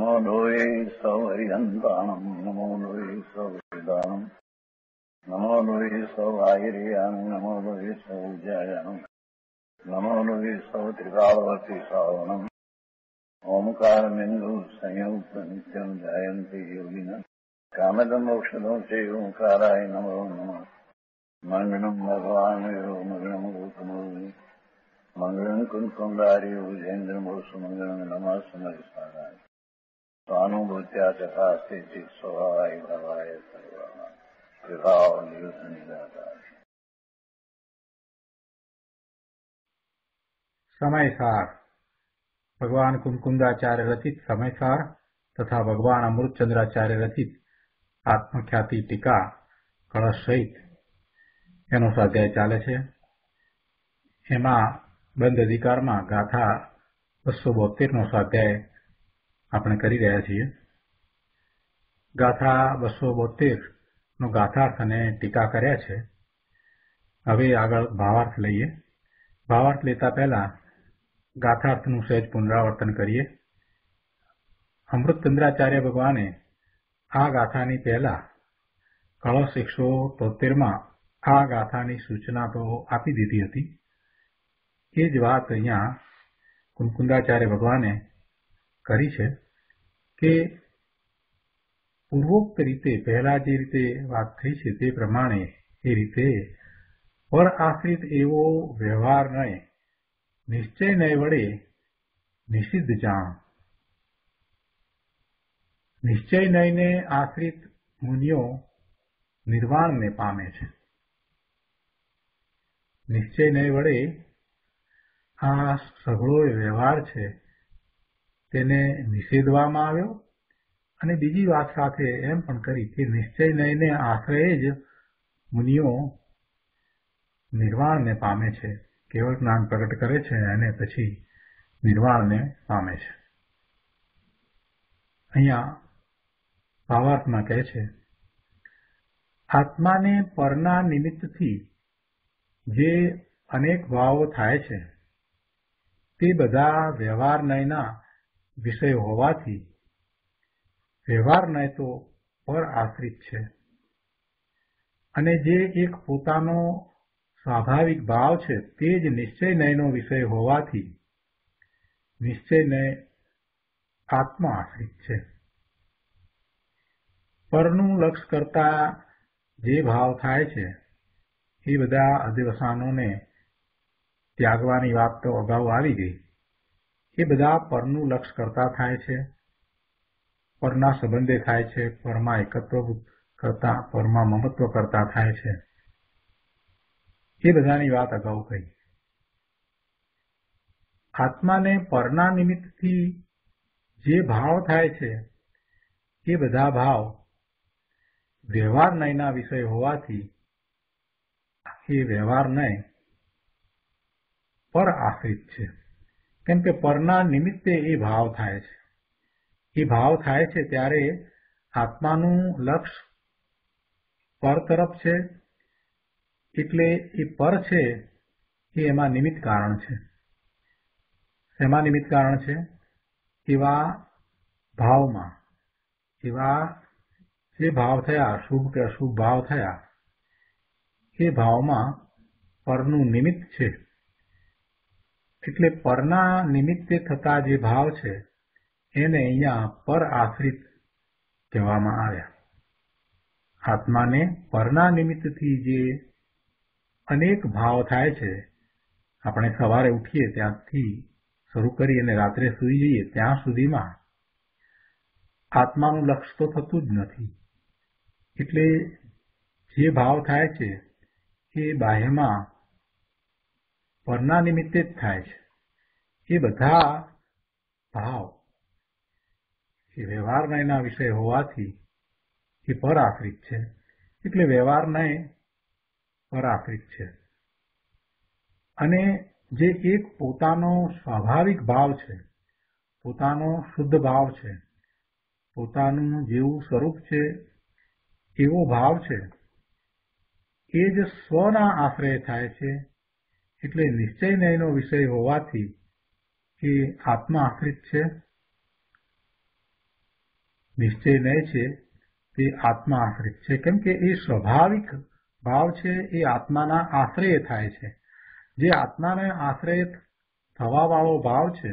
નમો ડોય સૌ હરિહંતાણમ નમો ડોય સૌ હરિદાણમ નમો ડોય સૌ આયરિયાણમ નમો ડોય સૌ ઉજાયાણમ નમો ડોય સૌ ત્રિકાળવતી શ્રાવણમ ઓમકારમિંદુ સંયુક્ત નિત્યમ જાયંતી યોગિન કામદમ ઔષધમ છે ઓમકારાય નમો નમઃ મંગલમ ભગવાન મંગળમ ગૌતમોમી મંગળમ કુંકુંદારી ભુજેન્દ્ર મોસુ મંગળમ નમઃ સમય સારાય સ્વાનુભૂત્યા તથા સ્થિતિ સ્વભાવાય ભાવાય સર્વમાં વિભાવ નિરુદ્ધ નિરાકાર સમયસાર ભગવાન કુમકુંદાચાર્ય રચિત સમયસાર તથા ભગવાન અમૃતચંદ્રાચાર્ય રચિત આત્મખ્યાતિ ટીકા કળશ સહિત એનો સ્વાધ્યાય ચાલે છે એમાં બંધ અધિકારમાં ગાથા બસો બોતેરનો સ્વાધ્યાય આપણે કરી રહ્યા છીએ. ગાથા બસો બોતેર નો ગાથાર્થ અને ટીકા કર્યા છે. હવે આગળ ભાવાર્થ લઈએ. ભાવાર્થ લેતા પહેલા ગાથાર્થનું સહેજ પુનરાવર્તન કરીએ. અમૃતચંદ્રાચાર્ય ભગવાને આ ગાથાની પહેલા કળશ એકસો તોતેરમાં આ ગાથાની સૂચના તો આપી દીધી હતી. એ જ વાત અહીંયા કુમકુંદાચાર્ય ભગવાને કરી છે કે પૂર્વોક્ત રીતે, પહેલા જે રીતે વાત થઈ છે તે પ્રમાણે એ રીતે પર આશ્રિત એવો વ્યવહાર નહીં. નિશ્ચય નય વડે નિષિદ્ધ જાણ. નિશ્ચય નયને આશ્રિત મુનિઓ નિર્વાણને પામે છે. નિશ્ચય નય વડે આ સઘળો વ્યવહાર છે તેને નિષેધવામાં આવ્યો અને બીજી વાત સાથે એમ પણ કરી કે નિશ્ચય નયને આશ્રયે જ મુનિઓ નિર્વાણને પામે છે. કેવળ જ્ઞાન પ્રગટ કરે છે અને પછી નિર્વાણને પામે છે. અહીંયા ભાવાર્થમાં કહે છે, આત્માને પરના નિમિત્તથી જે અનેક ભાવો થાય છે, તે બધા વ્યવહાર નયના વિષય હોવાથી વ્યવહાર નય તો પર આશ્રિત છે. અને જે એક પોતાનો સ્વાભાવિક ભાવ છે તે જ નિશ્ચય નયનો વિષય હોવાથી નિશ્ચય નય આત્મા આશ્રિત છે. પરનું લક્ષ કરતા જે ભાવ થાય છે એ બધા અધિવસાનોને ત્યાગવાની વાત તો અગાઉ આવી ગઈ. એ બધા પરનું લક્ષ કરતા થાય છે. પરના સંબંધે થાય છે. પરમાં એકત્વ કરતા, પરમાં મમત્વ કરતા થાય છે. એ બધાની વાત અગાઉ કહી. આત્માને પરના નિમિત્તથી જે ભાવ થાય છે, એ બધા ભાવ વ્યવહાર નયના વિષય હોવાથી, એ વ્યવહાર નય, પર આશ્રિત છે. કેમ કે પરના નિમિત્તે એ ભાવ થાય છે. એ ભાવ થાય છે ત્યારે આત્માનું લક્ષ પર તરફ છે, એટલે એ પર છે એ એમાં નિમિત્ત કારણ છે. એમાં નિમિત્ત કારણ છે? એવા ભાવમાં, એવા જે ભાવ થયા શુભ કે અશુભ ભાવ થયા, એ ભાવમાં પરનું નિમિત્ત છે. એટલે પરના નિમિત્તે થતા જે ભાવ છે, એને અહીંયા પર આશ્રિત કહેવામાં આવ્યા. આત્માને પરના નિમિત્તથી જે અનેક ભાવ થાય છે, આપણે સવારે ઉઠીએ ત્યાંથી શરૂ કરી અને રાત્રે સૂઈ જઈએ ત્યાં સુધીમાં આત્માનું લક્ષ્ય તો થતું જ નથી. એટલે જે ભાવ થાય છે, એ બાહ્યમાં પરના નિમિત્તે જ થાય છે. એ બધા ભાવ, એ વ્યવહાર નયના વિષય હોવાથી એ પર આશ્રિત છે. એટલે વ્યવહાર નય પર આશ્રિત છે. અને જે એક પોતાનો સ્વાભાવિક ભાવ છે, પોતાનો શુદ્ધ ભાવ છે, પોતાનું જેવું સ્વરૂપ છે, એવો ભાવ છે, એ જ સ્વના આશ્રય થાય છે એટલે નિશ્ચય નયનો વિષય હોવાથી એ આત્મા આશ્રિત છે. નિશ્ચય નય છે તે આત્મા આશ્રિત છે. કેમ કે એ સ્વાભાવિક ભાવ છે, એ આત્માના આશ્રય થાય છે. જે આત્માને આશ્રય થવા વાળો ભાવ છે,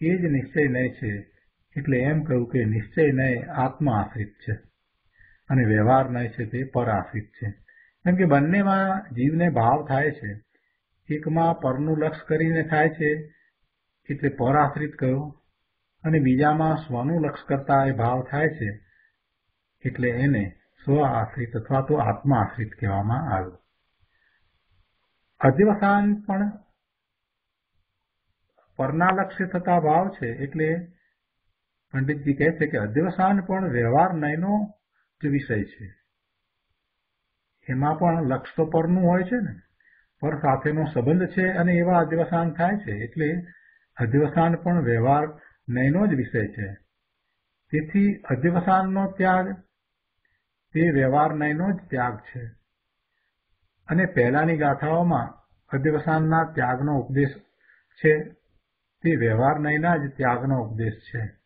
એ જ નિશ્ચય નય છે. એટલે એમ કહ્યું કે નિશ્ચય નય આત્મા આશ્રિત છે અને વ્યવહાર નય છે તે પર આશ્રિત છે. કેમ કે બંનેમાં જીવને ભાવ થાય છે. એકમાં પરનું લક્ષ કરીને થાય છે, એટલે પર આશ્રિત કયો. અને બીજામાં સ્વનું લક્ષ કરતા એ ભાવ થાય છે, એટલે એને સ્વ આશ્રિત અથવા તો આત્મા આશ્રિત કહેવામાં આવ્યું અધ્યવસાન પણ પરના લક્ષ્ય થતા ભાવ છે, એટલે પંડિતજી કહે છે કે અધ્યવસાન પણ વ્યવહાર નયનો જ વિષય છે. એમાં પણ લક્ષ તો પરનું હોય છે ને. પર સાથેનો સંબંધ છે અને એવા અધ્યવસાન થાય છે, એટલે અધ્યવસાન પણ વ્યવહાર નયનો જ વિષય છે. તેથી અધ્યવસાનનો ત્યાગ તે વ્યવહાર નયનો જ ત્યાગ છે. અને પહેલાની ગાથાઓમાં અધ્યવસાનના ત્યાગનો ઉપદેશ છે, તે વ્યવહાર નયના જ ત્યાગનો ઉપદેશ છે.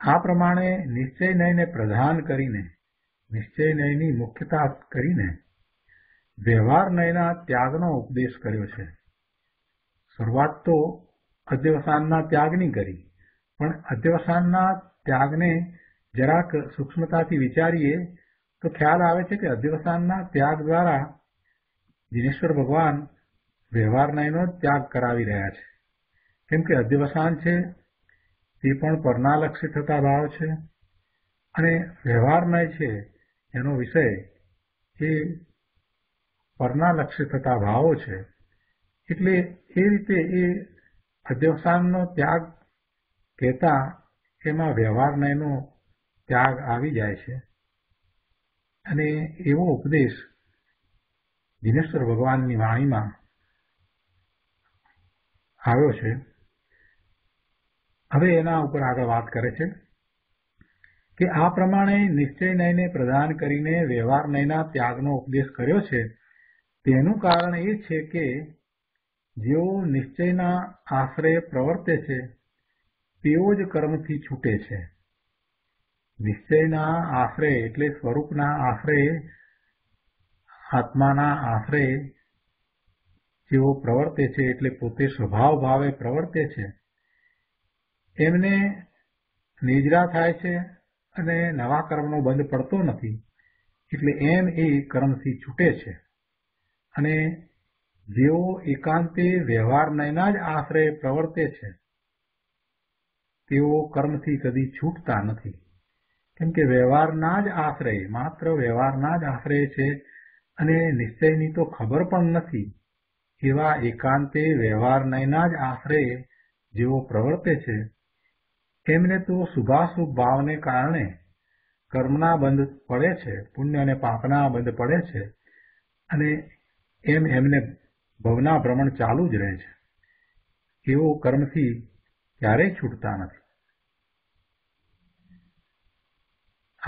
આ પ્રમાણે નિશ્ચય નયને પ્રધાન કરીને, નિશ્ચય નયની મુખ્યતા કરીને વ્યવહાર નયના ત્યાગનો ઉપદેશ કર્યો છે. શરૂઆત તો અધ્યવસાનના ત્યાગની કરી, પણ અધ્યવસાનના ત્યાગને જરાક સૂક્ષ્મતાથી વિચારીએ તો ખ્યાલ આવે છે કે અધ્યવસાનના ત્યાગ દ્વારા દિનેશ્વર ભગવાન વ્યવહાર નયનો ત્યાગ કરાવી રહ્યા છે. કેમ કે અધ્યવસાન છે તે પણ પરનાલક્ષી થતા ભાવ છે અને વ્યવહારમય છે એનો વિષય એ પરનાલક્ષી થતા ભાવો છે. એટલે એ રીતે એ અધ્યવસાનનો ત્યાગ કહેતા એમાં વ્યવહારનયનો ત્યાગ આવી જાય છે. અને એવો ઉપદેશ દિનેશ્વર ભગવાનની વાણીમાં આવ્યો છે. હવે એના ઉપર આગળ વાત કરે છે કે આ પ્રમાણે નિશ્ચય નયને પ્રદાન કરીને વ્યવહાર નયના ત્યાગનો ઉપદેશ કર્યો છે તેનું કારણ એ છે કે જેઓ નિશ્ચયના આશરે પ્રવર્તે છે, તેઓ જ કર્મથી છૂટે છે. નિશ્ચયના આશરે એટલે સ્વરૂપના આશરે, આત્માના આશરે જેઓ પ્રવર્તે છે એટલે પોતે સ્વભાવ ભાવે પ્રવર્તે છે, એમને નિદ્રા થાય છે અને નવા કર્મનો બંધ પડતો નથી. એટલે એમ એ કર્મથી છૂટે છે. અને જેઓ એકાંતે વ્યવહાર નયના જ આશ્રય પ્રવર્તે છે, તેઓ કર્મથી કદી છૂટતા નથી. કેમ કે વ્યવહારના જ આશ્રય માત્ર વ્યવહારના જ આશ્રય છે અને નિશ્ચયની તો ખબર પણ નથી. એવા એકાંતે વ્યવહાર નયના જ આશ્રય જેઓ પ્રવર્તે છે એમને તો શુભાશુભ ભાવને કારણે કર્મના બંધ પડે છે, પુણ્ય અને પાપના બંધ પડે છે અને એમ એમને ભવના ભ્રમણ ચાલુ જ રહે છે. એવો કર્મથી ક્યારેય છૂટતા નથી.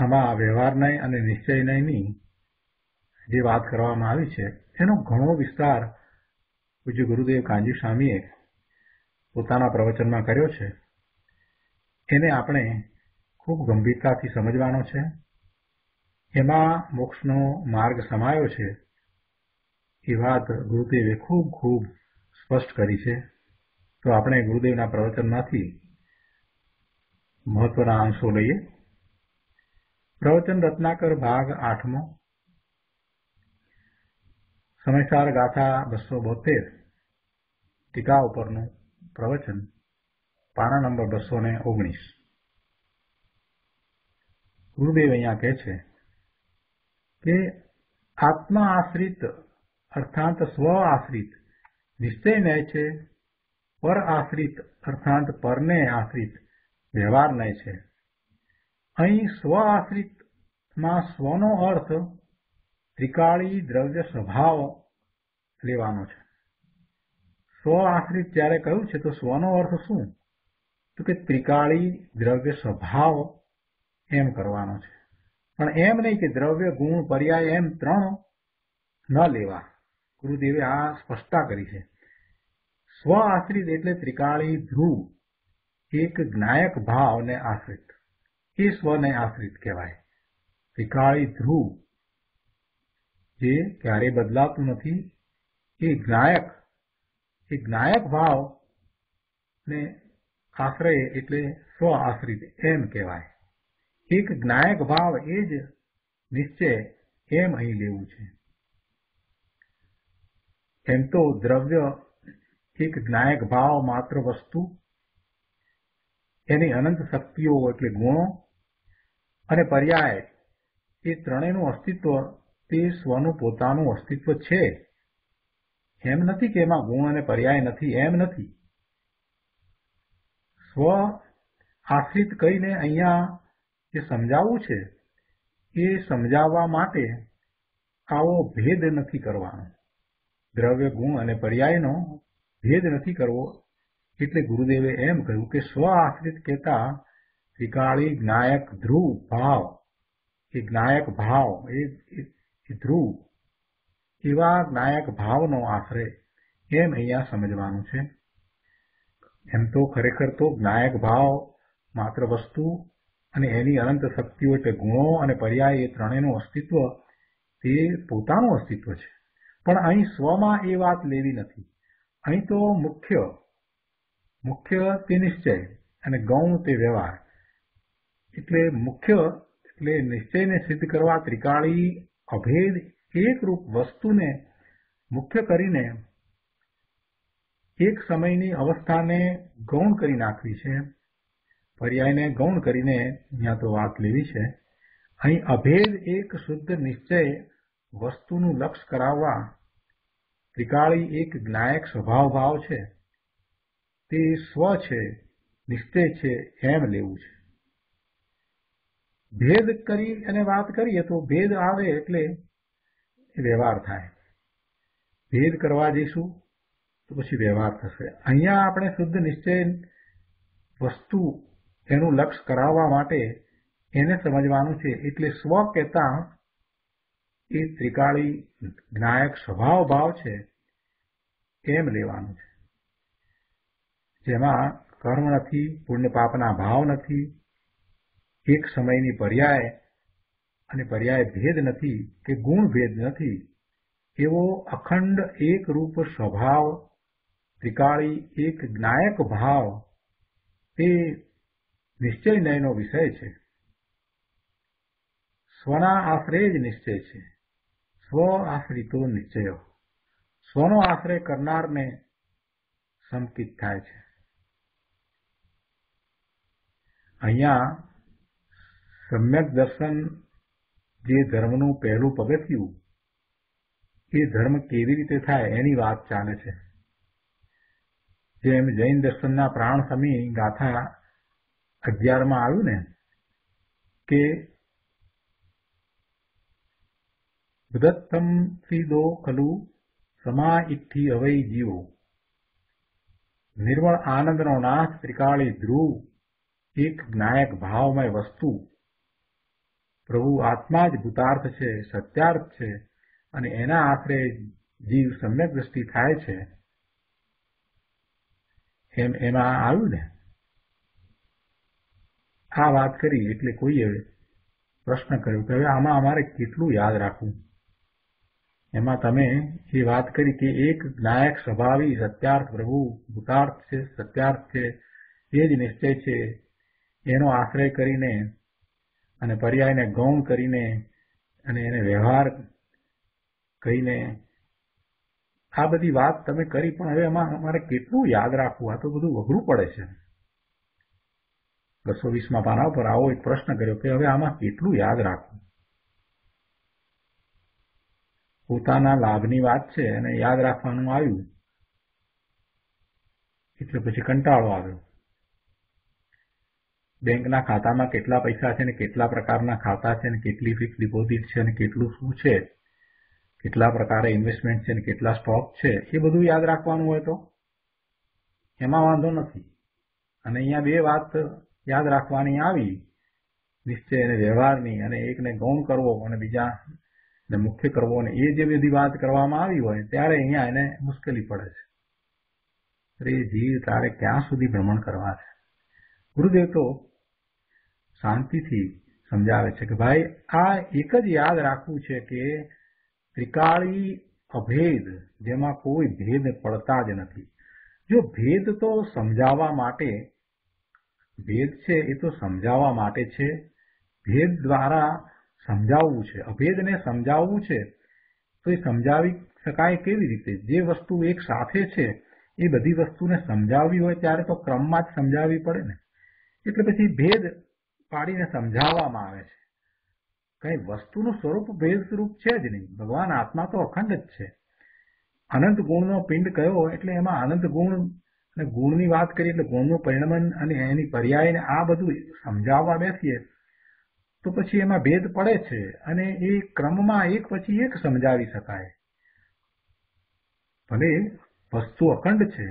આમાં વ્યવહાર નહીં અને નિશ્ચય નિશ્ચયનયની જે વાત કરવામાં આવી છે, એનો ઘણો વિસ્તાર પૂજ્ય ગુરુદેવ કાંજી સ્વામીએ પોતાના પ્રવચનમાં કર્યો છે. એને આપણે ખૂબ ગંભીરતાથી સમજવાનો છે. એમાં મોક્ષનો માર્ગ સમાયો છે. એ વાત ગુરુદેવે ખૂબ ખૂબ સ્પષ્ટ કરી છે. તો આપણે ગુરુદેવના પ્રવચનમાંથી મહત્વના અંશો લઈએ. પ્રવચન રત્નાકર ભાગ આઠમો. સમયસાર ગાથા બસો બોતેર. ટીકા ઉપરનું પ્રવચન. પાના નંબર બસો ને ઓગણીસ. ગુરુદેવ અહીંયા કહે છે કે આત્મા આશ્રિત અર્થાત સ્વ આશ્રિત. નિશ્ચય ન્યાય છે. પર આશ્રિત, અર્થાત પરને આશ્રિત. વ્યવહાર ન્યાય છે. અહીં સ્વ આશ્રિતમાં સ્વનો અર્થ ત્રિકાળી દ્રવ્ય સ્વભાવ લેવાનો છે. સ્વ આશ્રિત જ્યારે કહ્યું છે, તો સ્વનો અર્થ શું? તો કે ત્રિકાળી દ્રવ્ય સ્વભાવ એમ કરવાનો છે. પણ એમ નહીં કે દ્રવ્ય, ગુણ, પર્યાય એમ ત્રણ ન લેવા. ગુરુદેવે આ સ્પષ્ટતા કરી છે. સ્વ આશ્રિત એટલે ત્રિકાળી ધ્રુવ એક જ્ઞાયક ભાવને આશ્રિત. એ સ્વને આશ્રિત કહેવાય. ત્રિકાળી ધ્રુવ, જે ક્યારેય બદલાતું નથી, એ જ્ઞાયક એ જ્ઞાયક ભાવ ને આશ્રય એટલે સ્વ આશ્રિત એમ કહેવાય. એક જ્ઞાયક ભાવ એ જ નિશ્ચય એમ અહીં લેવું છે. એમ તો દ્રવ્ય એક જ્ઞાયક ભાવ માત્ર વસ્તુ એની અનંત શક્તિઓ એટલે ગુણો અને પર્યાય એ ત્રણેયનું અસ્તિત્વ તે સ્વનું પોતાનું અસ્તિત્વ છે એમ નથી કે એમાં ગુણ અને પર્યાય નથી એમ નથી સ્વ આશ્રિત કહીને અહીંયા જે સમજાવવું છે એ સમજાવવા માટે આવો ભેદ નથી કરવાનો દ્રવ્ય, ગુણ અને પર્યાયનો ભેદ નથી કરવો. એટલે ગુરુદેવે એમ કહ્યું કે સ્વ આશ્રિત કહેતા ત્રિકાળી જ્ઞાયક, ધ્રુવ, ભાવ. એ જ્ઞાયક ભાવ એ ધ્રુવ. એવા જ્ઞાયક ભાવનો આશ્રય એમ અહીંયા સમજવાનું છે. એમ તો ખરેખર તો જ્ઞાયક ભાવ માત્ર વસ્તુ અને એની અનંત શક્તિઓ એટલે ગુણો અને પર્યાય એ ત્રણેયનું અસ્તિત્વ તે પોતાનું અસ્તિત્વ છે. પણ અહીં સ્વમાં એ વાત લેવી નથી. અહીં તો મુખ્ય મુખ્ય તે નિશ્ચય અને ગૌણ તે વ્યવહાર. એટલે મુખ્ય એટલે નિશ્ચયને સિદ્ધ કરવા ત્રિકાળી, અભેદ, એકરૂપ વસ્તુને મુખ્ય કરીને એક સમયની અવસ્થાને ગૌણ કરી નાખવી છે. પર્યાયને ગૌણ કરીને અહીંયા તો વાત લેવી છે. અહીં અભેદ, એક, શુદ્ધ, નિશ્ચય વસ્તુનું લક્ષ કરાવવા ત્રિકાળી એક જ્ઞાયક સ્વભાવ ભાવ છે. તે સ્વ છે, નિશ્ચય છે એમ લેવું છે. ભેદ કરી અને વાત કરીએ તો ભેદ આવે એટલે વ્યવહાર થાય. ભેદ કરવા જઈશું તો પછી વ્યવહાર થશે. અહીંયા આપણે શુદ્ધ નિશ્ચય વસ્તુ એનું લક્ષ કરાવવા માટે એને સમજવાનું છે. એટલે સ્વ કહેતા એ ત્રિકાળી જ્ઞાયક સ્વભાવ ભાવ છે એમ લેવાનું છે? જેમાં કર્મ નથી પુણ્ય પાપના ભાવ નથી, એક સમયની પર્યાય અને પર્યાય ભેદ નથી કે ગુણ ભેદ નથી, એવો અખંડ એક રૂપ સ્વભાવ, ત્રિકાળી એક જ્ઞાયક ભાવ, તે નિશ્ચય નયનો વિષય છે. સ્વના આશ્રય જ નિશ્ચય છે. સ્વ આશ્રિતો નિશ્ચયો. સ્વનો આશ્રય કરનારને સંકિત થાય છે. અહીંયા સમ્યક દર્શન જે ધર્મનું પહેલું પગથિયું, એ ધર્મ કેવી રીતે થાય એની વાત ચાલે છે. જેમ જૈન દર્શનના પ્રાણ સમી ગાથા અગિયારમાં આવ્યું ને, કે ઉદત્તમ સીદો ખલુ સમા ઇઠ્ઠી અવય જીવો નિર્મળ આનંદનો નાથ ત્રિકાળી ધ્રુવ એક જ્ઞાયક ભાવમય વસ્તુ પ્રભુ આત્મા જ ભૂતાર્થ છે સત્યાર્થ છે અને એના આશરે જીવ સમ્યક દ્રષ્ટિ થાય છે। એમ એમાં આવ્યું ને? આ વાત કરી એટલે કોઈએ પ્રશ્ન કર્યો કે હવે આમાં અમારે કેટલું યાદ રાખવું? એમાં તમે એ વાત કરી કે એક નાયક સ્વભાવી સત્યાર્થ પ્રભુ, ભૂતાર્થ છે, સત્યાર્થ છે, એ જ નિશ્ચય છે. એનો આશ્રય કરીને અને પર્યાયને ગૌણ કરીને અને એને વ્યવહાર કહીને આ બધી વાત તમે કરી, પણ હવે એમાં અમારે કેટલું યાદ રાખવું? આ તો બધું અઘરું પડે છે. બસો વીસમાં પાના પર આવો એક પ્રશ્ન કર્યો કે હવે આમાં કેટલું યાદ રાખવું? પોતાના લાભની વાત છે અને યાદ રાખવાનું આવ્યું, એટલે પછી કંટાળો આવ્યો. બેંકના ખાતામાં કેટલા પૈસા છે ને કેટલા પ્રકારના ખાતા છે ને કેટલી ફિક્સ ડિપોઝિટ છે અને કેટલું શું છે, કેટલા પ્રકારે ઇન્વેસ્ટમેન્ટ છે ને કેટલા સ્ટોક છે, એ બધું યાદ રાખવાનું હોય તો. એમાં વાંધો નથી. અને અહીંયા બે વાત યાદ રાખવાની આવી. નિશ્ચય અને વ્યવહારની અને એકને ગૌણ કરવો અને બીજા ને મુખ્ય કરવો ને એ જે બધી વાત કરવામાં આવી હોય ત્યારે અહીંયા એને મુશ્કેલી પડે છે. અરે જીવ, તારે ક્યાં સુધી ભ્રમણ કરવા છે? ગુરુદેવ તો શાંતિથી સમજાવે છે કે ભાઈ, આ એક જ યાદ રાખવું છે કે ત્રિકાળી અભેદ, જેમાં કોઈ ભેદ પડતા જ નથી. જો ભેદ તો સમજાવવા માટે, ભેદ છે એ તો સમજાવવા માટે છે. ભેદ દ્વારા સમજાવવું છે, અભેદને સમજાવવું છે, તો એ સમજાવી શકાય કેવી રીતે? જે વસ્તુ એક સાથે છે, એ બધી વસ્તુને સમજાવવી હોય ત્યારે તો ક્રમમાં જ સમજાવવી પડે ને. એટલે પછી ભેદ પાડીને સમજાવવામાં આવે છે. કઈ વસ્તુનું સ્વરૂપ ભેદ સ્વરૂપ છે જ નહીં. ભગવાન આત્મા તો અખંડ જ છે. અનંત ગુણનો પિંડ કયો એટલે એમાં અનંત ગુણ અને ગુણની વાત કરીએ એટલે ગુણનું પરિણમન અને એની પર્યાયને આ બધું સમજાવવા બેસીએ તો પછી એમાં ભેદ પડે છે અને એ ક્રમમાં એક પછી એક સમજાવી શકાય. ભલે વસ્તુ અખંડ છે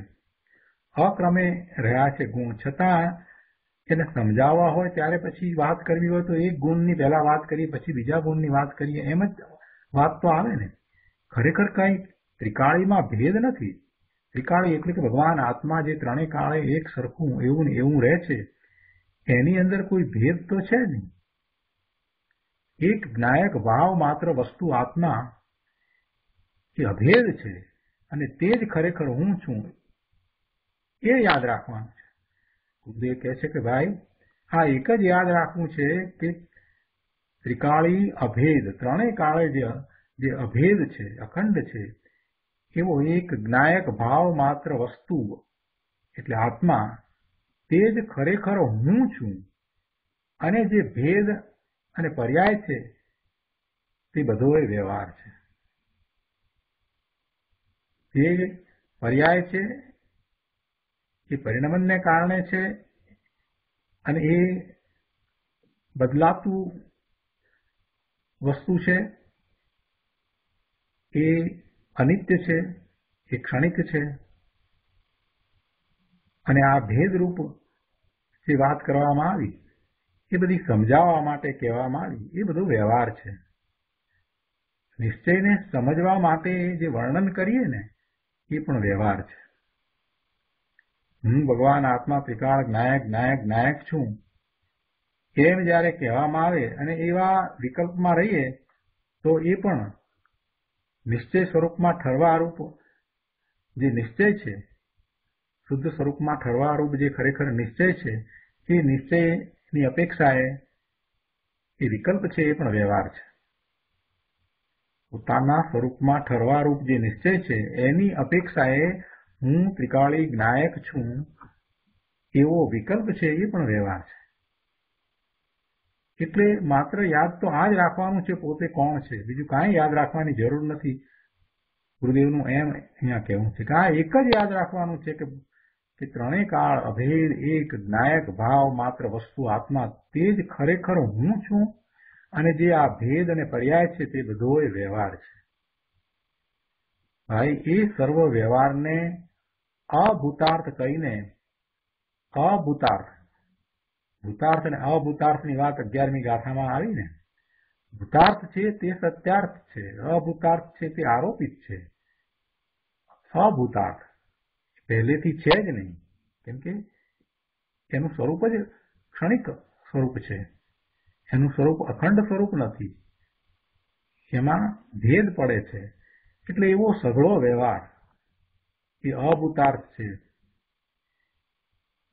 અક્રમે રહ્યા છે ગુણ. છતાં એને સમજાવવા હોય ત્યારે પછી વાત કરવી હોય તો એક ગુણની પહેલા વાત કરીએ, પછી બીજા ગુણની વાત કરીએ, એમ જ વાત તો આવે ને. ખરેખર કઈ ત્રિકાળીમાં ભેદ નથી. ત્રિકાળી એટલે કે ભગવાન આત્મા જે ત્રણેય કાળે એક સરખું એવું ને એવું રહે છે, એની અંદર કોઈ ભેદ તો છે નહીં. એક જ્ઞાયક ભાવ માત્ર વસ્તુ આત્મા એ અભેદ છે અને તે જ ખરેખર હું છું એ યાદ રાખવાનું છે. ગુરુદેવ કહે છે કે ભાઈ આ એક જ યાદ રાખવું છે કે ત્રિકાળી અભેદ, ત્રણેય કાળે જે જે અભેદ છે, અખંડ છે, એવો એક જ્ઞાયક ભાવ માત્ર વસ્તુ એટલે આત્મા, તે જ ખરેખર હું છું. અને જે ભેદ અને પર્યાય છે, તે બધો વ્યવહાર છે. તે પર્યાય છે, એ પરિણમનને કારણે છે અને એ બદલાતું વસ્તુ છે, એ અનિત્ય છે, એ ક્ષણિક છે. અને આ ભેદરૂપ જે વાત કરવામાં આવી એ બધી સમજાવવા માટે કહેવામાં આવી, એ બધો વ્યવહાર છે. નિશ્ચયને સમજવા માટે જે વર્ણન કરીએ ને, એ પણ વ્યવહાર છે. હું ભગવાન આત્મા, ત્રિકાળ નાયક નાયક નાયક છું. એમ જ્યારે કહેવામાં આવે અને એવા વિકલ્પમાં રહીએ, તો એ પણ નિશ્ચય સ્વરૂપમાં ઠરવારૂપ જે નિશ્ચય છે, શુદ્ધ સ્વરૂપમાં ઠરવારૂપ જે ખરેખર નિશ્ચય છે, એ નિશ્ચયની અપેક્ષાએ એ વિકલ્પ છે, એ પણ વ્યવહાર છે. પોતાના સ્વરૂપમાં ઠરવારૂપ જે નિશ્ચય છે, એની અપેક્ષાએ હું ત્રિકાળી જ્ઞાયક છું, એવો વિકલ્પ છે, એ પણ વ્યવહાર છે. એટલે માત્ર યાદ તો આ જ રાખવાનું છે, પોતે કોણ છે? બીજું કાંઈ યાદ રાખવાની જરૂર નથી. ગુરુદેવનું એમ અહીંયા કહેવું છે કે આ એક જ યાદ રાખવાનું છે કે કે ત્રણેય કાળ અભેદ, એક જ્ઞાયક ભાવ, માત્ર વસ્તુ, આત્મા, તે જ ખરેખર હું છું અને જે આ ભેદ અને પર્યાય છે તે બધો વ્યવહાર છે. ભાઈ, એ સર્વ વ્યવહારને અભૂતાર્થ કહીને, અભૂતાર્થ, ભૂતાર્થ અને અભૂતાર્થની વાત અગિયારમી ગાથામાં આવી ને? ભૂતાર્થ છે તે સત્યાર્થ છે, અભૂતાર્થ છે તે આરોપિત છે. અભૂતાર્થ. પહેલેથી છે જ નહીં. કેમ કે એનું સ્વરૂપ જ ક્ષણિક સ્વરૂપ છે. એનું સ્વરૂપ અખંડ સ્વરૂપ નથી. એમાં ભેદ પડે છે. એટલે એવો સઘળો વ્યવહાર એ અભૂતાર્થ છે.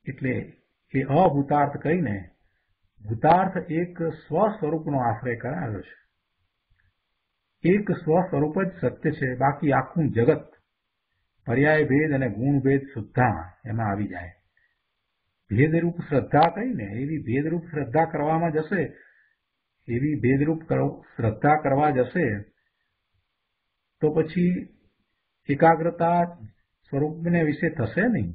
એટલે એ અભૂતાર્થ કહીને ભૂતાર્થ એક સ્વ સ્વરૂપનો આશ્રય કરાયો છે. એક સ્વ સ્વરૂપ જ સત્ય છે. બાકી આખું જગત પર્યાય ભેદ અને ગુણ ભેદ સુદ્ધા એમાં આવી જાય. ભેદરૂપ શ્રદ્ધા કહીને એવી ભેદરૂપ શ્રદ્ધા કરવામાં જશે, એવી ભેદરૂપ શ્રદ્ધા કરવા જશે, તો પછી એકાગ્રતા સ્વરૂપને વિશે થશે નહીં.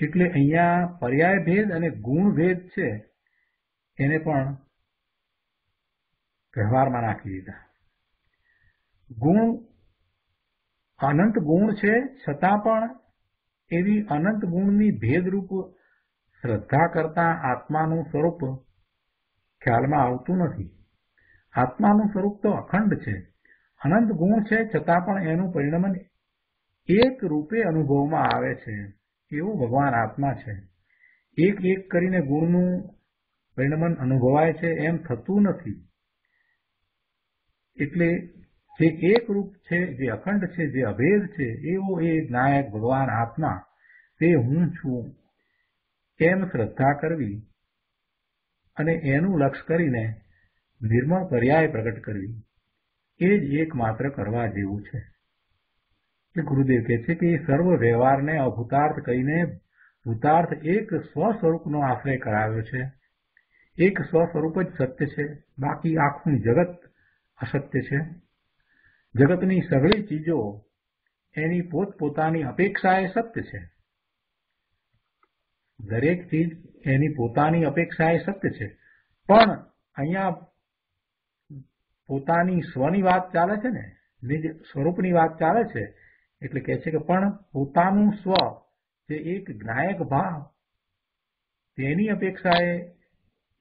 એટલે અહીંયા પર્યાય ભેદ અને ગુણ ભેદ છે, એને પણ વ્યવહારમાં નાખી દીધા. ગુણ અનંત ગુણ છે છતાં પણ એવી અનંત ગુણની ભેદરૂપ શ્રદ્ધા કરતા આત્માનું સ્વરૂપ ખ્યાલમાં આવતું નથી. આત્માનું સ્વરૂપ તો અખંડ છે. અનંત ગુણ છે છતાં પણ એનું પરિણમન એક રૂપે અનુભવમાં આવે છે. એવું ભગવાન આત્મા છે. એક એક કરીને ગુણનું પરિણમન અનુભવાય છે એમ થતું નથી. એટલે જે એક રૂપ છે, જે અખંડ છે, જે અભેદ છે, એવો એ નાયક ભગવાન આત્મા તે હું છું. એમ શ્રદ્ધા કરવી? અને એનું લક્ષ કરીને નિર્મળ પર્યાય પ્રગટ કરવી. એ જ એકમાત્ર કરવા જેવું છે. ગુરુદેવ કહે છે કે એ સર્વ વ્યવહારને અભૂતાર્થ કહીને ભૂતાર્થ એક સ્વ સ્વરૂપનો આશ્રય કરાવ્યો છે. એક સ્વ સ્વરૂપ જ સત્ય છે. બાકી આખું જગત અસત્ય છે. જગતની સગળી ચીજો એની પોતપોતાની અપેક્ષા એ સત્ય છે. દરેક ચીજ એની પોતાની અપેક્ષા એ સત્ય છે. પણ અહીંયા પોતાની સ્વની વાત ચાલે છે ને, નિજ સ્વરૂપની વાત ચાલે છે, એટલે કહે છે કે પણ પોતાનું સ્વ જે એક જ્ઞાયક ભાવ, તેની અપેક્ષાએ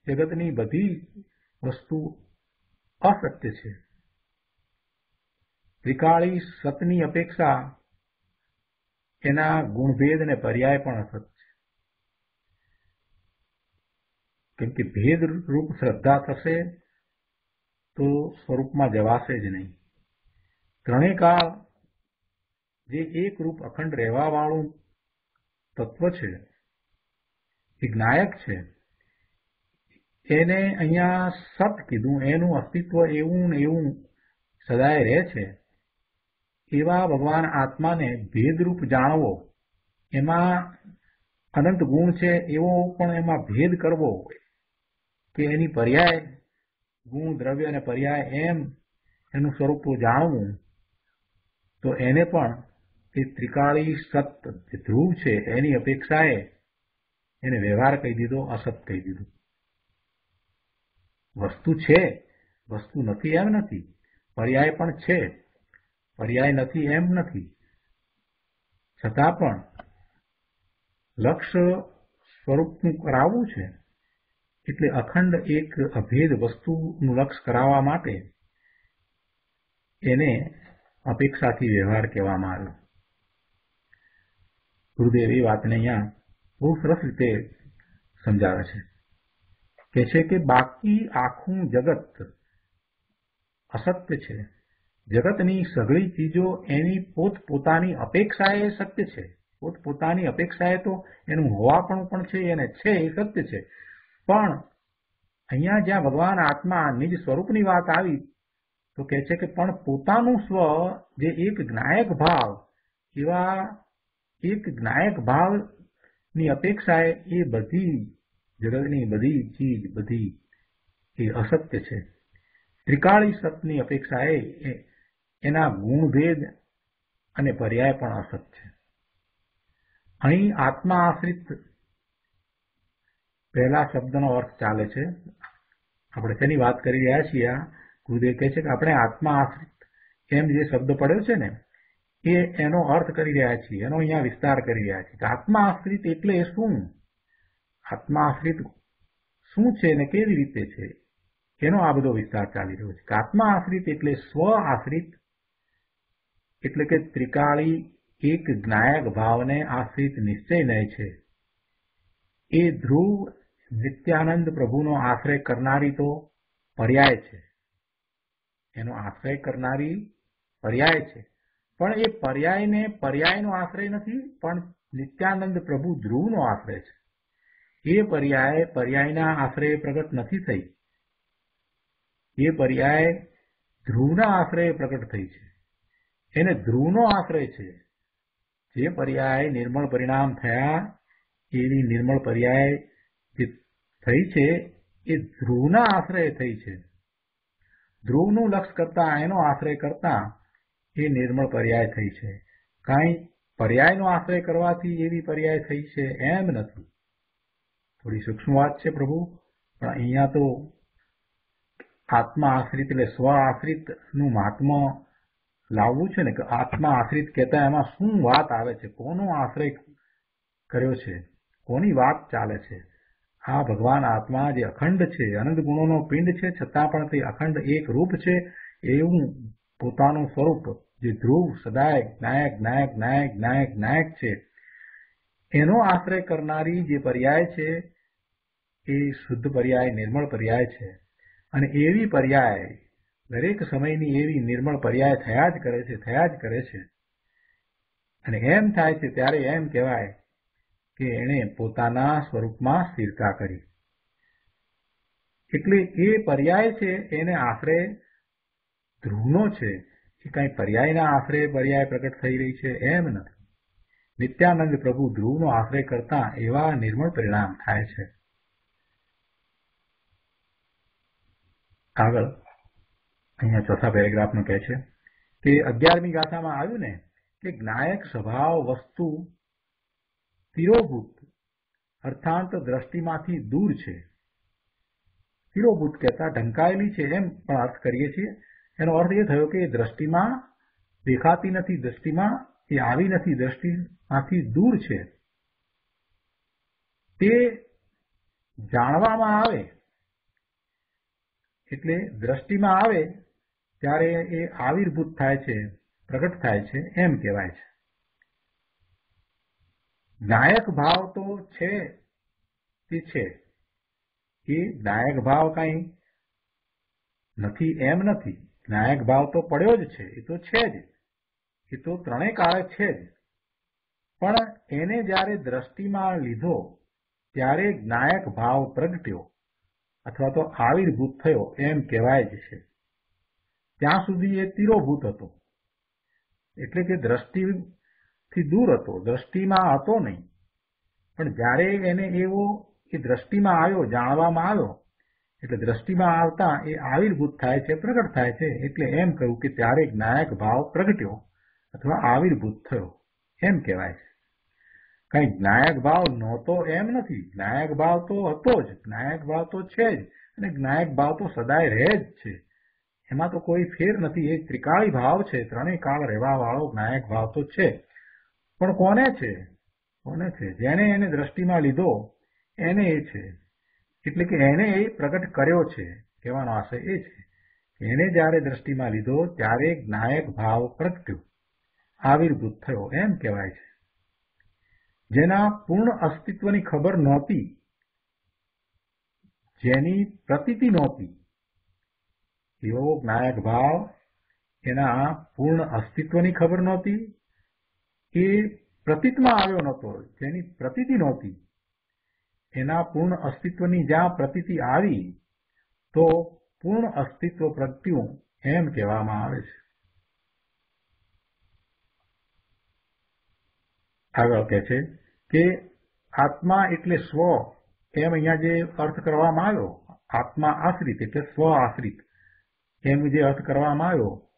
જગતની બધી વસ્તુ અસત્ય છે. ત્રિકાળી સતની અપેક્ષા એના ગુણભેદ અને પર્યાય પણ અસત છે. કેમ કે ભેદ રૂપ શ્રદ્ધા થશે તો સ્વરૂપમાં જવાશે જ નહીં. ત્રણેય કાળ જે એક રૂપ અખંડ રહેવા વાળું તત્વ છે, એ જ્ઞાયક છે, એને અહીંયા સત કીધું, એનું અસ્તિત્વ એવું ને એવું સદાય રહે છે. એવા ભગવાન આત્માને ભેદરૂપ જાણવો, એમાં અનંત ગુણ છે, એવો પણ એમાં ભેદ કરવો કે એની પર્યાય, ગુણ, દ્રવ્ય અને પર્યાય એમ એનું સ્વરૂપ જાણવું, તો એને પણ એ ત્રિકાળી સત જે ધ્રુવ છે, એની અપેક્ષાએ એને વ્યવહાર કહી દીધો, અસત કહી દીધું. વસ્તુ છે, વસ્તુ નથી એમ નથી, પર્યાય પણ છે. પર્યાય નથી એમ નથી. છતાં પણ લક્ષ્ય સ્વરૂપનું કરાવવું છે, એટલે અખંડ એક અભેદ વસ્તુનું લક્ષ કરાવવા માટે એને અપેક્ષાથી વ્યવહાર કહેવામાં આવ્યો ગુરુદેવ એ વાતને અહીંયા બહુ સરસ રીતે સમજાવે છે. કે છે કે બાકી આખું જગત અસત્ય છે. જગતની સઘળી ચીજો એની પોત પોતાની અપેક્ષાએ સત્ય છે. પોત પોતાની અપેક્ષાએ તો એનું હોવાપણું પણ છે, એને છે એ સત્ય છે. પણ અહીંયા જ્યાં ભગવાન આત્મા નિજ સ્વરૂપની વાત આવી, તો કહે છે કે પણ પોતાનું સ્વ જે એક જ્ઞાયક ભાવ, એવા એક જ્ઞાયક ભાવની અપેક્ષાએ એ બધી જગતની બધી ચીજ, બધી એ અસત્ય છે. ત્રિકાળી સતની અપેક્ષાએ એના ગુણભેદ અને પર્યાય પણ અસત છે. અહીં આત્મા આશ્રિત પહેલા શબ્દનો અર્થ ચાલે છે. આપણે તેની વાત કરી રહ્યા છીએ. ગુરુદેવ કહે છે કે આપણે આત્મા આશ્રિત એમ જે શબ્દ પડ્યો છે ને, એ એનો અર્થ કરી રહ્યા છીએ. એનો અહીંયા વિસ્તાર કરી રહ્યા છીએ. આત્મા આશ્રિત એટલે શું? આત્મા આશ્રિત શું છે ને કેવી રીતે છે? એનો આ બધો વિસ્તાર ચાલી રહ્યો છે. આત્મા આશ્રિત એટલે સ્વ આશ્રિત એટલે કે ત્રિકાળી એક જ્ઞાયક ભાવને આશ્રિત નિશ્ચય છે. એ ધ્રુવ નિત્યાનંદ પ્રભુનો આશ્રય કરનારી તો પર્યાય છે. એનો આશ્રય કરનારી પર્યાય છે. પણ એ પર્યાયને પર્યાયનો આશ્રય નથી, પણ નિત્યાનંદ પ્રભુ ધ્રુવનો આશ્રય છે. એ પર્યાય પર્યાયના આશ્રય પ્રગટ નથી થઈ. એ પર્યાય ધ્રુવના આશ્રય પ્રગટ થઈ છે. એને ધ્રુવનો આશ્રય છે. જે પર્યાય નિર્મળ પરિણામ થયા એવી નિર્મળ પર્યાય થઈ છે, એ ધ્રુવના આશ્રય થઈ છે. ધ્રુવનું લક્ષ કરતા એનો આશ્રય કરતા એ નિર્મળ પર્યાય થઈ છે. કાંઈ પર્યાયનો આશ્રય કરવાથી એવી પર્યાય થઈ છે એમ નથી. થોડી સૂક્ષ્મ વાત છે પ્રભુ, પણ અહીંયા તો આત્મા આશ્રિત એટલે સ્વ આશ્રિતનું મહાત્મ લાવવું છે ને કે આત્મા આશ્રિત કહેતા એમાં શું વાત આવે છે? કોનો આશ્રય કર્યો છે? કોની વાત ચાલે છે? આ ભગવાન આત્મા જે અખંડ છે, અનંત ગુણોનો પિંડ છે, છતાં પણ તે અખંડ એક રૂપ છે, એવું પોતાનું સ્વરૂપ જે ધ્રુવ, સદાય, નાયક નાયક નાયક નાયક નાયક છે. એનો આશ્રય કરનારી જે પર્યાય છે, એ શુદ્ધ પર્યાય, નિર્મળ પર્યાય છે. અને એવી પર્યાય દરેક સમયની એવી નિર્મળ પર્યાય થયા જ કરે છે, થયા જ કરે છે. અને એમ થાય છે ત્યારે એમ કહેવાય કે એણે પોતાના સ્વરૂપમાં સ્થિરતા કરી. એટલે એ પર્યાય છે, એને આશરે ધ્રુવનો છે એ કઈ પર્યાયના આશરે પર્યાય પ્રગટ થઈ રહી છે, એમ નથી. નિત્યાનંદ પ્રભુ ધ્રુવનો આશ્રય કરતા એવા નિર્મળ પરિણામ થાય છે. આગળ અહીંયા ચોથા પેરેગ્રાફનું કહે છે કે અગિયારમી ગાથામાં આવ્યું ને કે જ્ઞાયક સ્વભાવ વસ્તુ તિરોભૂત, અર્થાંત દ્રષ્ટિમાંથી દૂર છે. તિરોભૂત કહેતા ઢંકાયેલી છે એમ પણ અર્થ કરીએ છીએ. એનો અર્થ એ થયો કે દ્રષ્ટિમાં દેખાતી નથી, દ્રષ્ટિમાં એ આવી નથી, દ્રષ્ટિમાંથી દૂર છે. તે જાણવામાં આવે એટલે દ્રષ્ટિમાં આવે ત્યારે એ આવિર્ભૂત થાય છે, પ્રગટ થાય છે, એમ કહેવાય છે. નાયક ભાવ તો છે તે છે એ નાયક ભાવ કઈ નથી એમ નથી. નાયક ભાવ તો પડ્યો જ છે, એ તો છે જ. એ તો ત્રણેય કાળે છે જ. પણ એને જ્યારે દ્રષ્ટિમાં લીધો, ત્યારે નાયક ભાવ પ્રગટ્યો, અથવા તો આવિર્ભૂત થયો, એમ કહેવાય જ છે. ત્યાં સુધી એ તિરોભૂત હતો. એટલે કે દ્રષ્ટિથી દૂર હતો, દ્રષ્ટિમાં હતો નહીં. પણ જ્યારે એને એવો એ દ્રષ્ટિમાં આવ્યો, જાણવામાં આવ્યો, એટલે દ્રષ્ટિમાં આવતા એ આવિર્ભૂત થાય છે, પ્રગટ થાય છે, એટલે એમ કહ્યું કે ત્યારે જ્ઞાયક ભાવ પ્રગટ્યો અથવા આવિર્ભૂત થયો, એમ કહેવાય છે. કઈ જ્ઞાયક ભાવ નહોતો એમ નથી. જ્ઞાયક ભાવ તો હતો જ. જ્ઞાયક ભાવ તો છે જ. અને જ્ઞાયક ભાવ તો સદાય રહે જ છે. એમાં તો કોઈ ફેર નથી. એ ત્રિકાળી ભાવ છે. ત્રણેય કાળ રહેવા વાળો નાયક ભાવ તો છે. પણ કોને છે? કોને છે? જેને એને દ્રષ્ટિમાં લીધો, એને એ છે. એટલે કે એને એ પ્રગટ કર્યો છે. કહેવાનો આશય એ છે એને જ્યારે દ્રષ્ટિમાં લીધો, ત્યારે નાયક ભાવ પ્રગટ્યો. આવિર્ભૂત થયો. એમ કહેવાય છે. જેના પૂર્ણ અસ્તિત્વની ખબર નહોતી. જેની પ્રતીતિ નહોતી. એવો નાયક, ભાવ, એના પૂર્ણ અસ્તિત્વની ખબર નહોતી. એ પ્રતીતમાં આવ્યો નહોતો, જેની પ્રતીતિ નહોતી. એના પૂર્ણ અસ્તિત્વની જ્યાં પ્રતીતિ આવી, તો પૂર્ણ અસ્તિત્વ પ્રત્યું એમ કહેવામાં આવે છે. આગળ કહે છે કે આત્મા એટલે સ્વ, એમ અહીંયા જે અર્થ કરવામાં આવ્યો, આત્મા આશ્રિત એટલે સ્વ આશ્રિત. એમ જે અર્થ કરવામાં આવ્યો,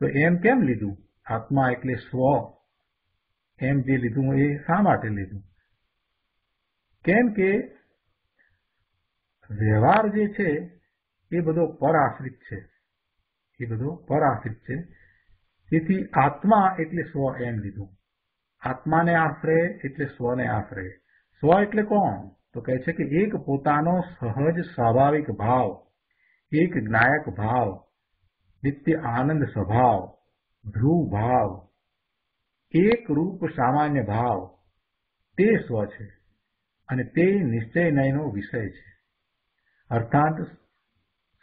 તો એમ કેમ લીધું? આત્મા એટલે સ્વ. એમ જે લીધું એ શા માટે લીધું? કેમ કે વ્યવહાર જે છે, એ બધો પર આશ્રિત છે. એ બધો પર આશ્રિત છે. તેથી આત્મા એટલે સ્વ એમ લીધું. આત્માને આશરે એટલે સ્વને આશરે. સ્વ એટલે કોણ? તો કહે છે કે એક પોતાનો સહજ સ્વાભાવિક ભાવ, એક જ્ઞાયક ભાવ. નિત્ય આનંદ સ્વભાવ ધ્રુવ ભાવ એક રૂપ સામાન્ય ભાવ તે સ્વ છે અને તે નિશ્ચય નયનો વિષય છે. અર્થાત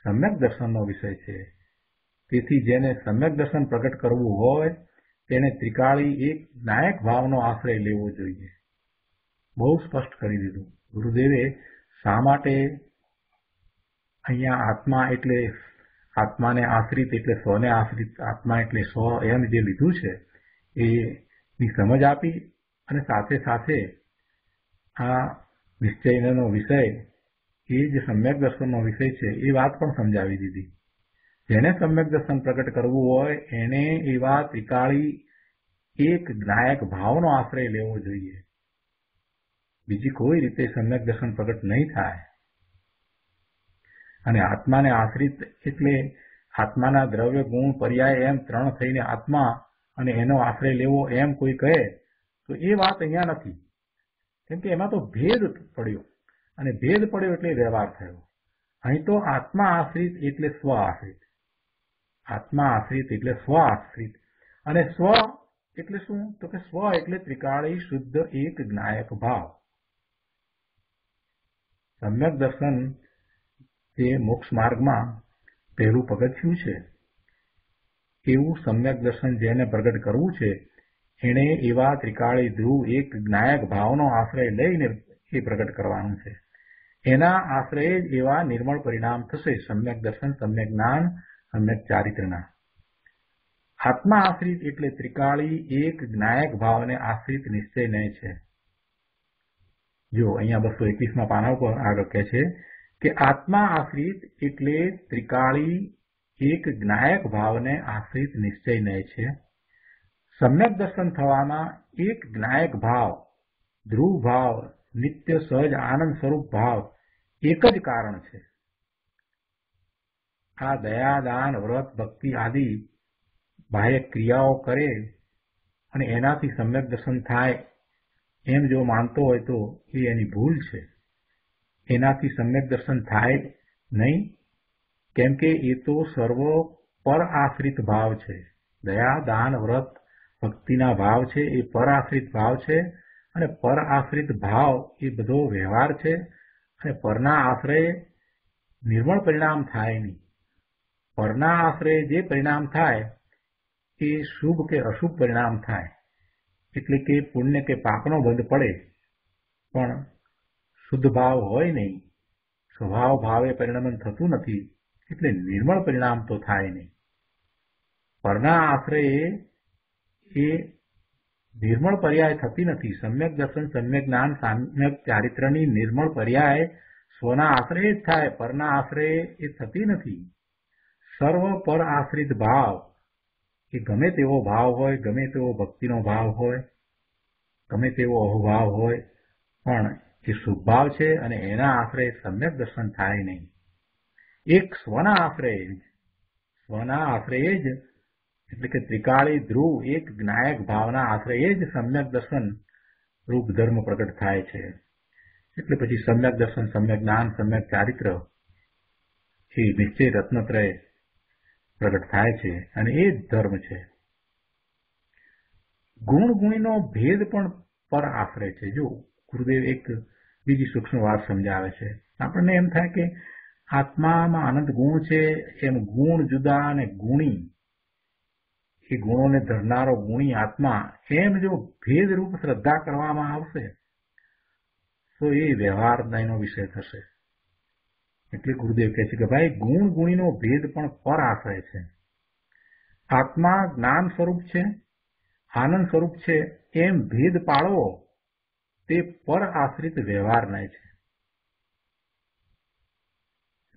સમ્યક દર્શનનો વિષય છે. તેથી જેને સમ્યક દર્શન પ્રગટ કરવું હોય, તેને ત્રિકાળી એક નાયક ભાવનો આશ્રય લેવો જોઈએ. બહુ સ્પષ્ટ કરી દીધું. ગુરુદેવે શા માટે અહીંયા આત્મા એટલે આત્માને આશ્રિત એટલે સ્વને આશ્રિત, આત્મા એટલે સ્વ એમ જે લીધું છે એની સમજ આપી અને સાથે સાથે આ નિશ્ચયનો વિષય, એ જે સમ્યક દર્શનનો વિષય છે, એ વાત પણ સમજાવી દીધી. જેને સમ્યક દર્શન પ્રગટ કરવું હોય, એને એવા ત્રિકાળી એક ગાયક ભાવનો આશ્રય લેવો જોઈએ. બીજી કોઈ રીતે સમ્યક દર્શન પ્રગટ નહીં થાય. અને આત્માને આશ્રિત એટલે આત્માના દ્રવ્ય, ગુણ, પર્યાય એમ ત્રણ થઈને આત્મા અને એનો આશ્રય લેવો એમ કોઈ કહે, તો એ વાત અહીંયા નથી. કેમ કે એમાં તો ભેદ પડ્યો અને ભેદ પડ્યો એટલે વ્યવહાર થયો. અહીં તો આત્મા આશ્રિત એટલે સ્વ આશ્રિત. આત્મા આશ્રિત એટલે સ્વ આશ્રિત. અને સ્વ એટલે શું? તો કે સ્વ એટલે ત્રિકાળી શુદ્ધ એક જ્ઞાયક ભાવ. સમ્યક દર્શન તે મોક્ષ માર્ગમાં પહેલું પગથિયું છે. એવું સમ્યક દર્શન જેને પ્રગટ કરવું છે, એણે એવા ત્રિકાળી ધ્રુવ એક જ્ઞાયક ભાવનો આશ્રય લઈને એ પ્રગટ કરવાનું છે. એના આશ્રયે જ એવા નિર્મળ પરિણામ થશે, સમ્યક દર્શન, સમ્યક જ્ઞાન, સમ્યક ચારિત્રના. આત્મા આશ્રિત એટલે ત્રિકાળી એક જ્ઞાયક ભાવને આશ્રિત નિશ્ચય નહીં છે. જો અહીંયા બસો એકવીસમાં પાના ઉપર આગળ કહે છે કે આત્મા આશ્રિત એટલે ત્રિકાળી એક જ્ઞાયક ભાવને આશ્રિત નિશ્ચયને છે. સમ્યક દર્શન થવામાં એક જ્ઞાયક ભાવ, ધ્રુવ ભાવ, નિત્ય સહજ આનંદ સ્વરૂપ ભાવ એક જ કારણ છે. આ દયા, દાન, વ્રત, ભક્તિ આદિ બાહ્ય ક્રિયાઓ કરે અને એનાથી સમ્યક દર્શન થાય. એમ જો માનતો હોય તો એ એની ભૂલ છે. એનાથી સમ્યક દર્શન થાય નહીં. કેમ કે એ તો સર્વ પર આશ્રિત ભાવ છે. દયા, દાન, વ્રત, ભક્તિના ભાવ છે. એ પર આશ્રિત ભાવ છે અને પર આશ્રિત ભાવ એ બધો વ્યવહાર છે અને પરના આશ્રય નિર્મળ પરિણામ થાય નહીં. પરના આશ્રય જે પરિણામ થાય એ શુભ કે અશુભ પરિણામ થાય. એટલે કે પુણ્ય કે પાપનો બંધ પડે. પણ શુદ્ધ ભાવ હોય નહીં. સ્વભાવ ભાવે પરિણમન થતું નથી, એટલે નિર્મળ પરિણામ તો થાય નહીં. પરના આશ્રયે એ નિર્મળ પર્યાય થતી નથી. સમ્યક દર્શન, સમ્યક જ્ઞાન, સમ્યક ચારિત્રની નિર્મળ પર્યાય સ્વના આશ્રય જ થાય, પરના આશ્રય એ થતી નથી. સર્વ પર આશ્રિત ભાવ એ ગમે તેવો ભાવ હોય, ગમે તેવો ભક્તિનો ભાવ હોય, ગમે તેવો અહોભાવ હોય, પણ એ સ્વભાવ છે અને એના આશરે સમ્યક દર્શન થાય નહીં. એક સ્વના આશરે સ્વના આશરે જ, એટલે કે ત્રિકાળી ધ્રુવ એક જ્ઞાયક ભાવના આશ્રયે જ સમ્યક દર્શન રૂપ ધર્મ પ્રગટ થાય છે. એટલે પછી સમ્યક દર્શન, સમ્યક જ્ઞાન, સમ્યક ચારિત્ર એ નિશ્ચય રત્નત્રય પ્રગટ થાય છે અને એ જ ધર્મ છે. ગુણ ગુણીનો ભેદ પણ પર આશરે છે. જો ગુરુદેવ એક બીજી સૂક્ષ્મ વાત સમજાવે છે. આપણને એમ થાય કે આત્મામાં અનંત ગુણ છે, એમ ગુણ જુદા અને ગુણી. એ ગુણોને ધરનારો ગુણી આત્મા, એમ જો ભેદ રૂપ શ્રદ્ધા કરવામાં આવશે, તો એ વ્યવહાર એનો વિષય થશે. એટલે ગુરુદેવ કહે છે કે ભાઈ, ગુણ ગુણીનો ભેદ પણ પર આશ્રય છે. આત્મા જ્ઞાન સ્વરૂપ છે, આનંદ સ્વરૂપ છે, એમ ભેદ પાળવો તે પર આશ્રિત વ્યવહારને છે.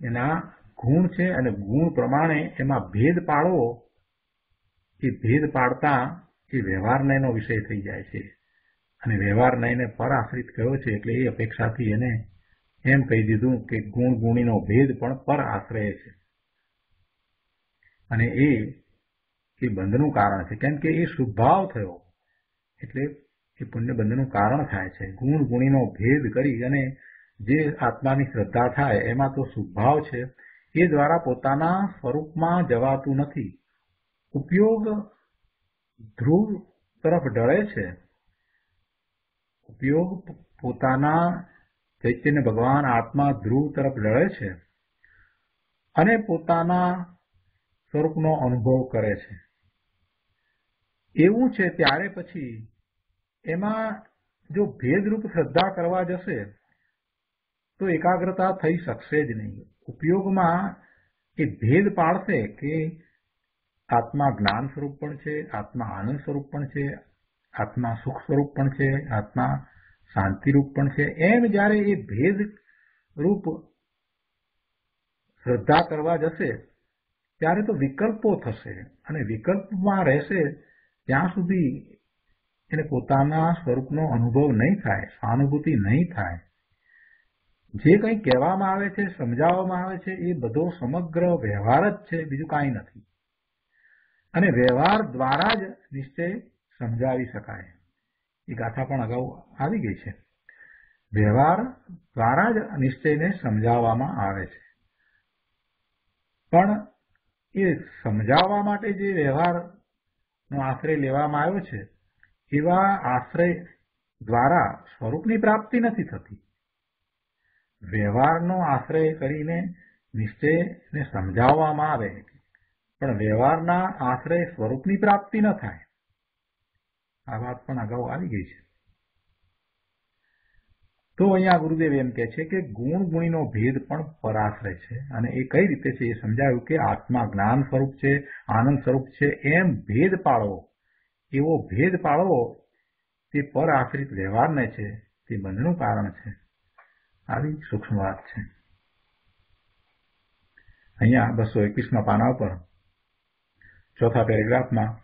એના ગુણ છે અને ગુણ પ્રમાણે એમાં ભેદ પાડવો એ ભેદ પાડતા એ વ્યવહાર નયનો વિષય થઈ જાય છે. અને વ્યવહાર નયને પર આશ્રિત કયો છે એટલે એ અપેક્ષાથી એને એમ કહી દીધું કે ગુણ ગુણીનો ભેદ પણ પર આશ્રય છે. અને એ એ બંધનું કારણ છે. કેમ કે એ શુભાવ થયો. એટલે એ પુણ્ય કારણ થાય છે. ગુણ ગુણીનો ભેદ કરી અને જે આત્માની શ્રદ્ધા થાય, એમાં તો સુભાવ છે. એ દ્વારા પોતાના સ્વરૂપમાં જવાતું નથી. ઉપયોગ ધ્રુવ તરફ ઢળે છે. ઉપયોગ પોતાના ચૈતન્ય ભગવાન આત્મા ધ્રુવ તરફ ઢળે છે અને પોતાના સ્વરૂપનો અનુભવ કરે છે. એવું છે ત્યારે પછી એમાં જો ભેદરૂપ શ્રદ્ધા કરવા જશે, તો એકાગ્રતા થઈ શકશે જ નહીં. ઉપયોગમાં એ ભેદ પાડશે કે આત્મા જ્ઞાન સ્વરૂપ પણ છે, આત્મા આનંદ સ્વરૂપ પણ છે, આત્મા સુખ સ્વરૂપ પણ છે, આત્મા શાંતિરૂપ પણ છે. એમ જ્યારે એ ભેદ રૂપ શ્રદ્ધા કરવા જશે, ત્યારે તો વિકલ્પો થશે અને વિકલ્પમાં રહેશે ત્યાં સુધી એને પોતાના સ્વરૂપનો અનુભવ નહીં થાય, સહાનુભૂતિ નહીં થાય. જે કંઈ કહેવામાં આવે છે, સમજાવવામાં આવે છે, એ બધો સમગ્ર વ્યવહાર જ છે, બીજું કાંઈ નથી. અને વ્યવહાર દ્વારા જ નિશ્ચય સમજાવી શકાય. એ ગાથા પણ અગાઉ આવી ગઈ છે. વ્યવહાર દ્વારા જ નિશ્ચયને સમજાવવામાં આવે છે. પણ એ સમજાવવા માટે જે વ્યવહાર નો આશ્રય લેવામાં આવ્યો છે એવા આશ્રય દ્વારા સ્વરૂપની પ્રાપ્તિ નથી થતી. વ્યવહારનો આશ્રય કરીને નિશ્ચયને સમજાવવામાં આવે પણ વ્યવહારના આશ્રય સ્વરૂપની પ્રાપ્તિ ન થાય. આ વાત પણ અગાઉ આવી ગઈ છે. તો અહીંયા ગુરુદેવ એમ કે છે કે ગુણ ગુણીનો ભેદ પણ પરાશ્રય છે અને એ કઈ રીતે છે એ સમજાયું કે આત્મા જ્ઞાન સ્વરૂપ છે, આનંદ સ્વરૂપ છે, એમ ભેદ પાળવો. એવો ભેદ પાડવો, તે પર આશ્રિત વ્યવહારને છે, તે બંધનું કારણ છે. આવી સૂક્ષ્મ વાત છે. અહીંયા બસો એકવીસમાં પાના ઉપર ચોથા પેરેગ્રાફમાં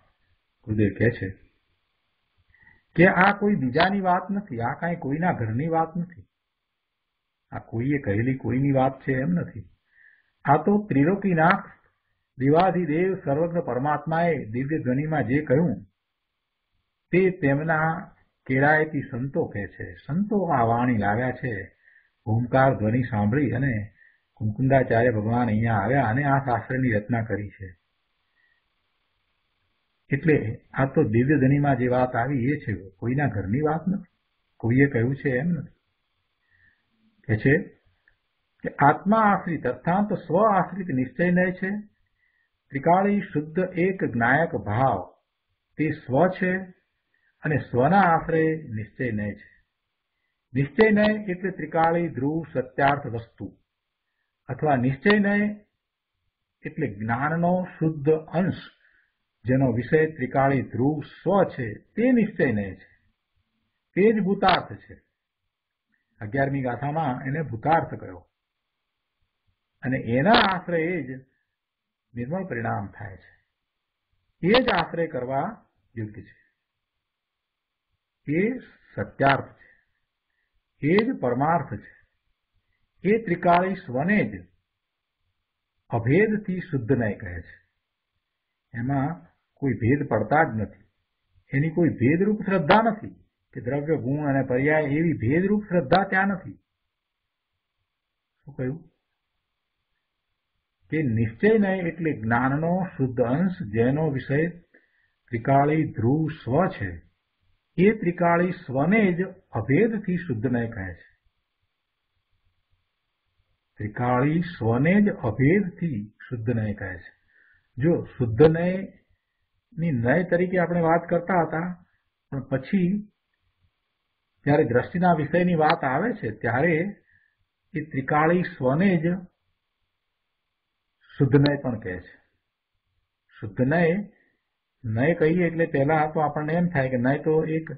ગુરુદેવ કહે છે કે આ કોઈ બીજાની વાત નથી, આ કાંઈ કોઈના ઘરની વાત નથી. આ કોઈએ કહેલી કોઈની વાત છે એમ નથી. આ તો ત્રિલોકીનાથ, દેવાધિદેવ સર્વજ્ઞ પરમાત્માએ દિવ્ય ધ્વનિમાં જે કહ્યું તે તેમના કેળાયતી સંતો કહે છે. સંતો આ વાણી લાવ્યા છે. ઓમકાર ધ્વનિ સાંભળી અને કુંકુંદાચાર્ય ભગવાન અહીંયા આવ્યા અને આ શાસ્ત્રની રચના કરી છે. એટલે આ તો દિવ્ય ધનીમાં જે વાત આવી એ છે. કોઈના ઘરની વાત નથી. કોઈએ કહ્યું છે એમ નથી. કે છે કે આત્મા આશ્રિત અર્થાત સ્વ આશ્રિત નિશ્ચય છે. ત્રિકાળી શુદ્ધ એક જ્ઞાયક ભાવ તે સ્વ છે. અને સ્વના આશરે નિશ્ચય છે. નિશ્ચય નય એટલે ત્રિકાળી, ધ્રુવ, સત્યાર્થ વસ્તુ. અથવા નિશ્ચય નય એટલે જ્ઞાનનો શુદ્ધ અંશ, જેનો વિષય ત્રિકાળી, ધ્રુવ, સ્વ છે, તે નિશ્ચય નય છે. તે જ ભૂતાર્થ છે. અગિયારમી ગાથામાં એને ભૂતાર્થ કહ્યો. અને એના આશ્રય જ નિર્મળ પરિણામ થાય છે. એ જ આશ્રય કરવા યોગ્ય છે. એ સત્યાર્થ છે. એ જ પરમાર્થ છે. એ ત્રિકાળી સ્વને જ અભેદથી શુદ્ધ નહીં કહે છે. એમાં કોઈ ભેદ પડતા જ નથી. એની કોઈ ભેદરૂપ શ્રદ્ધા નથી કે દ્રવ્ય, ગુણ અને પર્યાય એવી ભેદરૂપ શ્રદ્ધા ત્યાં નથી. શું કહ્યું? કે નિશ્ચય નહીં એટલે જ્ઞાનનો શુદ્ધ અંશ જેનો વિષય ત્રિકાળી ધ્રુવ સ્વ છે. એ ત્રિકાળી સ્વને જ અભેદથી શુદ્ધને કહે છે. ત્રિકાળી સ્વને જ અભેદથી શુદ્ધ નય કહે છે. જો શુદ્ધ નયની નય તરીકે આપણે વાત કરતા હતા, પણ પછી જ્યારે દ્રષ્ટિના વિષયની વાત આવે છે, ત્યારે એ ત્રિકાળી સ્વને જ શુદ્ધ નય પણ કહે છે. શુદ્ધ નય કહીએ એટલે પહેલા તો આપણને એમ થાય કે નય તો એક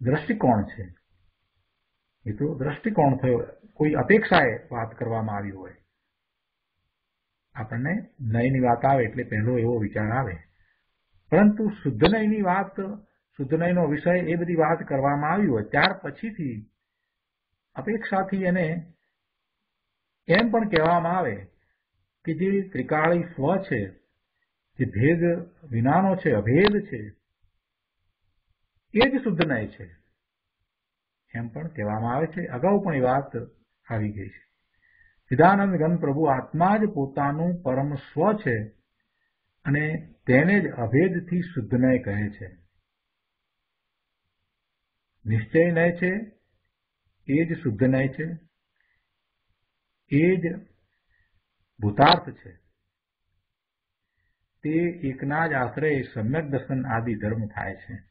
દ્રષ્ટિકોણ છે. એ તો દ્રષ્ટિકોણ થયો. કોઈ અપેક્ષાએ વાત કરવામાં આવી હોય. આપણને નયની વાત આવે એટલે પહેલો એવો વિચાર આવે. પરંતુ શુદ્ધ નયની વાત, શુદ્ધ નયનો વિષય એ બધી વાત કરવામાં આવી હોય. ત્યાર પછીથી અપેક્ષાથી એને એમ પણ કહેવામાં આવે કે જે ત્રિકાળી સ્વ છે જે ભેદ વિનાનો છે, અભેદ છે, એ જ શુદ્ધ નય છે. એમ પણ કહેવામાં આવે છે. અગાઉ પણ એ વાત આવી ગઈ છે. સિદ્ધાનંદ ગન પ્રભુ આત્મા જ પોતાનું પરમ સ્વ છે અને તેને જ અભેદથી શુદ્ધ નય કહે છે. નિશ્ચય નય છે, એ જ શુદ્ધ નય છે, એ જ ભૂતાર્થ છે. તે એકના જ આશ્રય સમ્યક દર્શન આદિ ધર્મ થાય છે.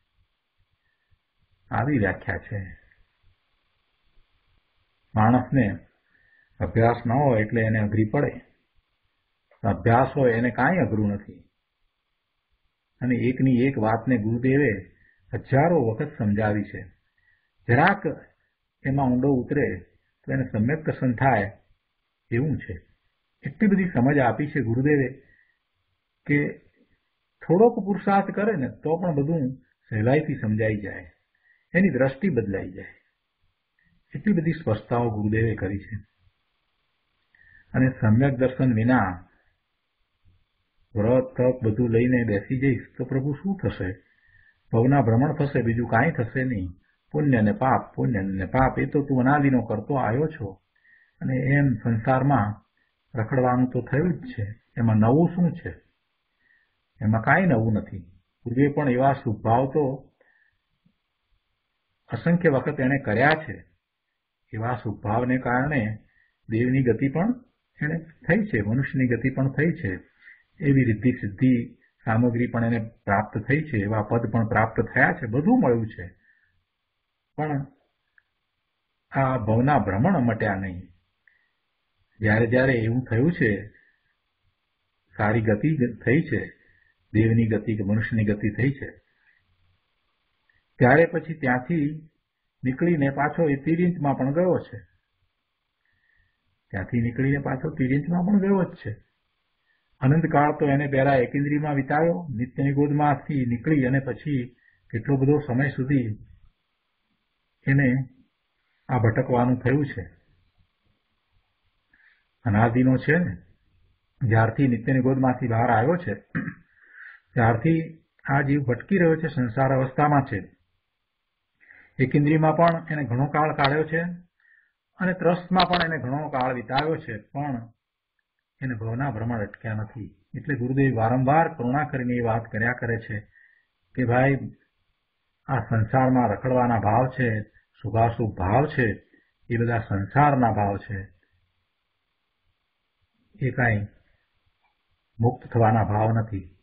આવી વ્યાખ્યા છે. માણસને અભ્યાસ ન હોય એટલે એને અઘરી પડે. અભ્યાસ હોય એને કાંઈ અઘરું નથી. અને એકની એક વાતને ગુરુદેવે હજારો વખત સમજાવી છે. જરાક એમાં ઊંડો ઉતરે તો એને સમ્યક દર્શન થાય એવું છે. એટલી બધી સમજ આપી છે ગુરુદેવે. કે થોડોક પુરુષાર્થ કરે ને તો પણ બધું સહેલાઈથી સમજાઈ જાય. એની દ્રષ્ટિ બદલાઈ જાય. એટલી બધી સ્પષ્ટતાઓ ગુરુદેવે કરી છે. અને સમ્યક દર્શન વિના વ્રત, તપ બધું લઈને બેસી જઈશ તો પ્રભુ શું થશે? ભવના ભ્રમણ થશે, બીજું કાંઈ થશે નહીં. પુણ્ય ને પાપ, પુણ્ય ને પાપ, એ તો તું અનાદિનો કરતો આવ્યો છો. અને એમ સંસારમાં રખડવાનું તો થયું જ છે. એમાં નવું શું છે? એમાં કાંઈ નવું નથી. પૂર્વે પણ એવા સ્વભાવ તો અસંખ્ય વખત એને કર્યા છે. એવા સ્વભાવને કારણે દેવની ગતિ પણ એને થઈ છે, મનુષ્યની ગતિ પણ થઈ છે. એવી રિદ્ધિ સિદ્ધિ સામગ્રી પણ એને પ્રાપ્ત થઈ છે, એવા પદ પણ પ્રાપ્ત થયા છે, બધું મળ્યું છે. પણ આ ભવના ભ્રમણ મટ્યા નહીં. જ્યારે જ્યારે એવું થયું છે, સારી ગતિ થઈ છે દેવની ગતિ કે મનુષ્યની ગતિ થઈ છે. ત્યારે પછી ત્યાંથી નીકળીને પાછો એ તિરિંતમાં પણ ગયો છે. ત્યાંથી નીકળીને પાછો તિરિંતમાં પણ ગયો જ છે. અનંતકાળ તો એને પહેલા એકેન્દ્રીમાં વિતાવ્યો નિત્યની ગોદમાંથી નીકળી અને પછી કેટલો બધો સમય સુધી એને આ ભટકવાનું થયું છે. અનાદિનો છે ને, જ્યારથી નિત્યની ગોદમાંથી બહાર આવ્યો છે ત્યારથી આ જીવ ભટકી રહ્યો છે, સંસાર અવસ્થામાં છે. એકેન્દ્રીમાં પણ એને ઘણો કાળ કાઢ્યો છે અને ત્રસ્તમાં પણ એને ઘણો કાળ વિતાવ્યો છે, પણ એને ભવના ભ્રમણ અટક્યા નથી. એટલે ગુરુદેવ વારંવાર કરુણા કરીને એ વાત કર્યા કરે છે કે ભાઈ, આ સંસારમાં રખડવાના ભાવ છે શુભાશુભ ભાવ છે, એ બધા સંસારના ભાવ છે. એ કાંઈ મુક્ત થવાના ભાવ નથી.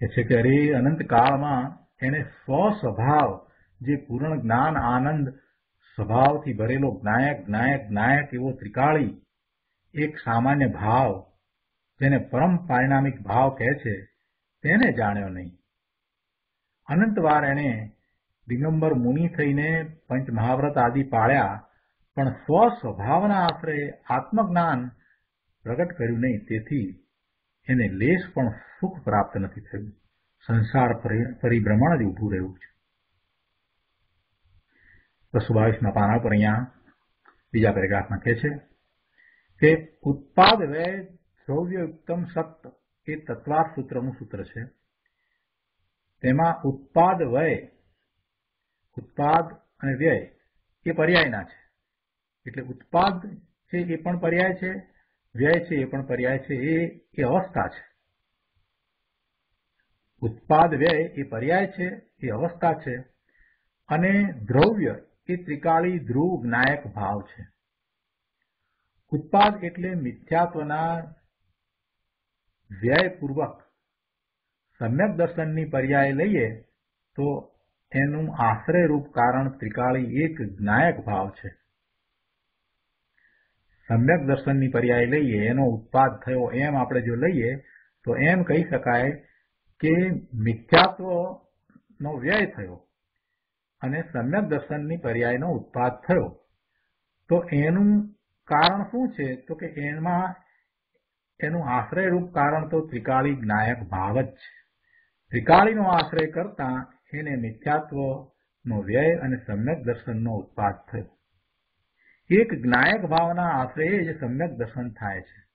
કે છે કે અરે અનંત કાળમાં એને સ્વસ્વભાવ જે પૂર્ણ જ્ઞાન આનંદ સ્વભાવથી ભરેલો જ્ઞાયક જ્ઞાયક જ્ઞાયક એવો ત્રિકાળી, એક સામાન્ય ભાવ, જેને પરમ પારિણામિક ભાવ કહે છે, તેને જાણ્યો નહીં. અનંતવાર એણે દિગંબર મુનિ થઈને પંચ મહાવ્રત આદિ પાળ્યા, પણ સ્વસ્વભાવના આશરે આત્મજ્ઞાન પ્રગટ કર્યું નહીં. તેથી એને લેશ પણ સુખ પ્રાપ્ત નથી થયું. સંસાર પરિભ્રમણ જ ઊભું રહ્યું છે. બસો બાવીસના પાના પર અહીંયા બીજા પેરેગ્રાફમાં કહે છે કે ઉત્પાદ વ્યય ઉત્તમ સત્ત એ તત્વાર્થ સૂત્રનું સૂત્ર છે. તેમાં ઉત્પાદ વ્યય ઉત્પાદ અને વ્યય એ પર્યાયના છે. એટલે ઉત્પાદ છે એ પણ પર્યાય છે વ્યય છે, એ પણ પર્યાય છે, એ અવસ્થા છે. ઉત્પાદ વ્યય એ પર્યાય છે, એ અવસ્થા છે. અને દ્રવ્ય એ ત્રિકાળી ધ્રુવ જ્ઞાયક ભાવ છે. ઉત્પાદ એટલે મિથ્યાત્વના વ્યયપૂર્વક. સમ્યક દર્શનની પર્યાય લઈએ તો એનું આશ્રયરૂપ કારણ ત્રિકાળી એક જ્ઞાયક ભાવ છે. સમ્યક દર્શનની પર્યાય લઈએ, એનો ઉત્પાદ થયો એમ આપણે જો લઈએ, તો એમ કહી શકાય કે મિથ્યાત્વનો વ્યય થયો અને સમ્યક દર્શનની પર્યાયનો ઉત્પાદ થયો. તો એનું કારણ શું છે? તો કે એમાં એનું આશ્રયરૂપ કારણ તો ત્રિકાળી જ્ઞાયક ભાવ જ છે. ત્રિકાળીનો આશ્રય કરતા એને મિથ્યાત્વનો વ્યય અને સમ્યક દર્શનનો ઉત્પાદ થયો. એક જ્ઞાયક ભાવના આશ્રય જ સમ્યક દર્શન થાય છે.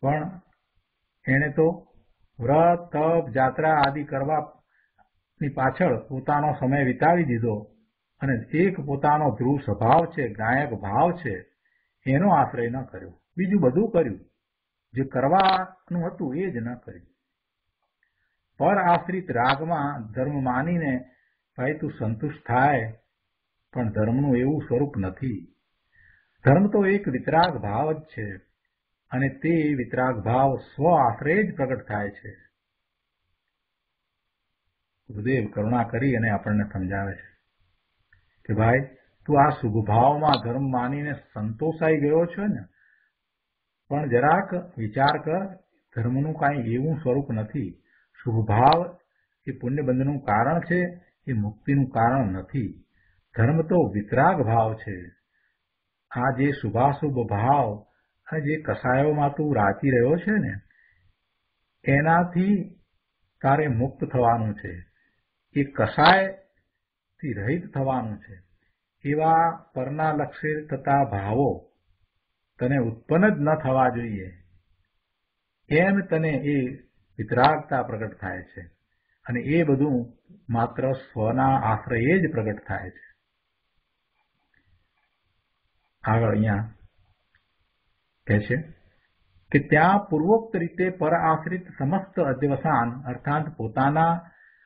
પણ એને તો વ્રત, તપ, જાત્રા આદિ કરવાની પાછળ પોતાનો સમય વિતાવી દીધો અને એક પોતાનો ધ્રુવ સ્વભાવ છે, જ્ઞાયક ભાવ છે, એનો આશ્રય ન કર્યો. બીજું બધું કર્યું. જે કરવાનું હતું એ જ ન કર્યું. પર આશ્રિત રાગમાં ધર્મ માનીને ભાઈ તું સંતુષ્ટ થાય પણ ધર્મનું એવું સ્વરૂપ નથી. ધર્મ તો એક વિતરાગ ભાવ જ છે અને તે વિતરાગ ભાવ સ્વ આશરે જ પ્રગટ થાય છે. ગુરુદેવ કરુણા કરી અને આપણને સમજાવે છે કે ભાઈ, તું આ શુભભાવમાં ધર્મ માનીને સંતોષાઈ ગયો છે ને? પણ જરાક વિચાર કર, ધર્મનું કાંઈ એવું સ્વરૂપ નથી. શુભભાવ એ પુણ્યબંધનું કારણ છે, એ મુક્તિનું કારણ નથી. ધર્મ તો વિતરાગ ભાવ છે. આ જે શુભાશુભ ભાવ અને જે કસાયોમાં તું રાચી રહ્યો છે ને, એનાથી તારે મુક્ત થવાનું છે. એ કસાયથી રહિત થવાનું છે. એવા પરના લક્ષ્ય થતા ભાવો તને ઉત્પન્ન જ ન થવા જોઈએ. એમ તને એ વિતરાગતા પ્રગટ થાય છે? અને એ બધું માત્ર સ્વના આશ્રયે જ પ્રગટ થાય છે. આગળ અહીંયા કહે છે કે ત્યાં પૂર્વોક્ત રીતે પર આશ્રિત સમસ્ત અધ્યવસાન, અર્થાત પોતાના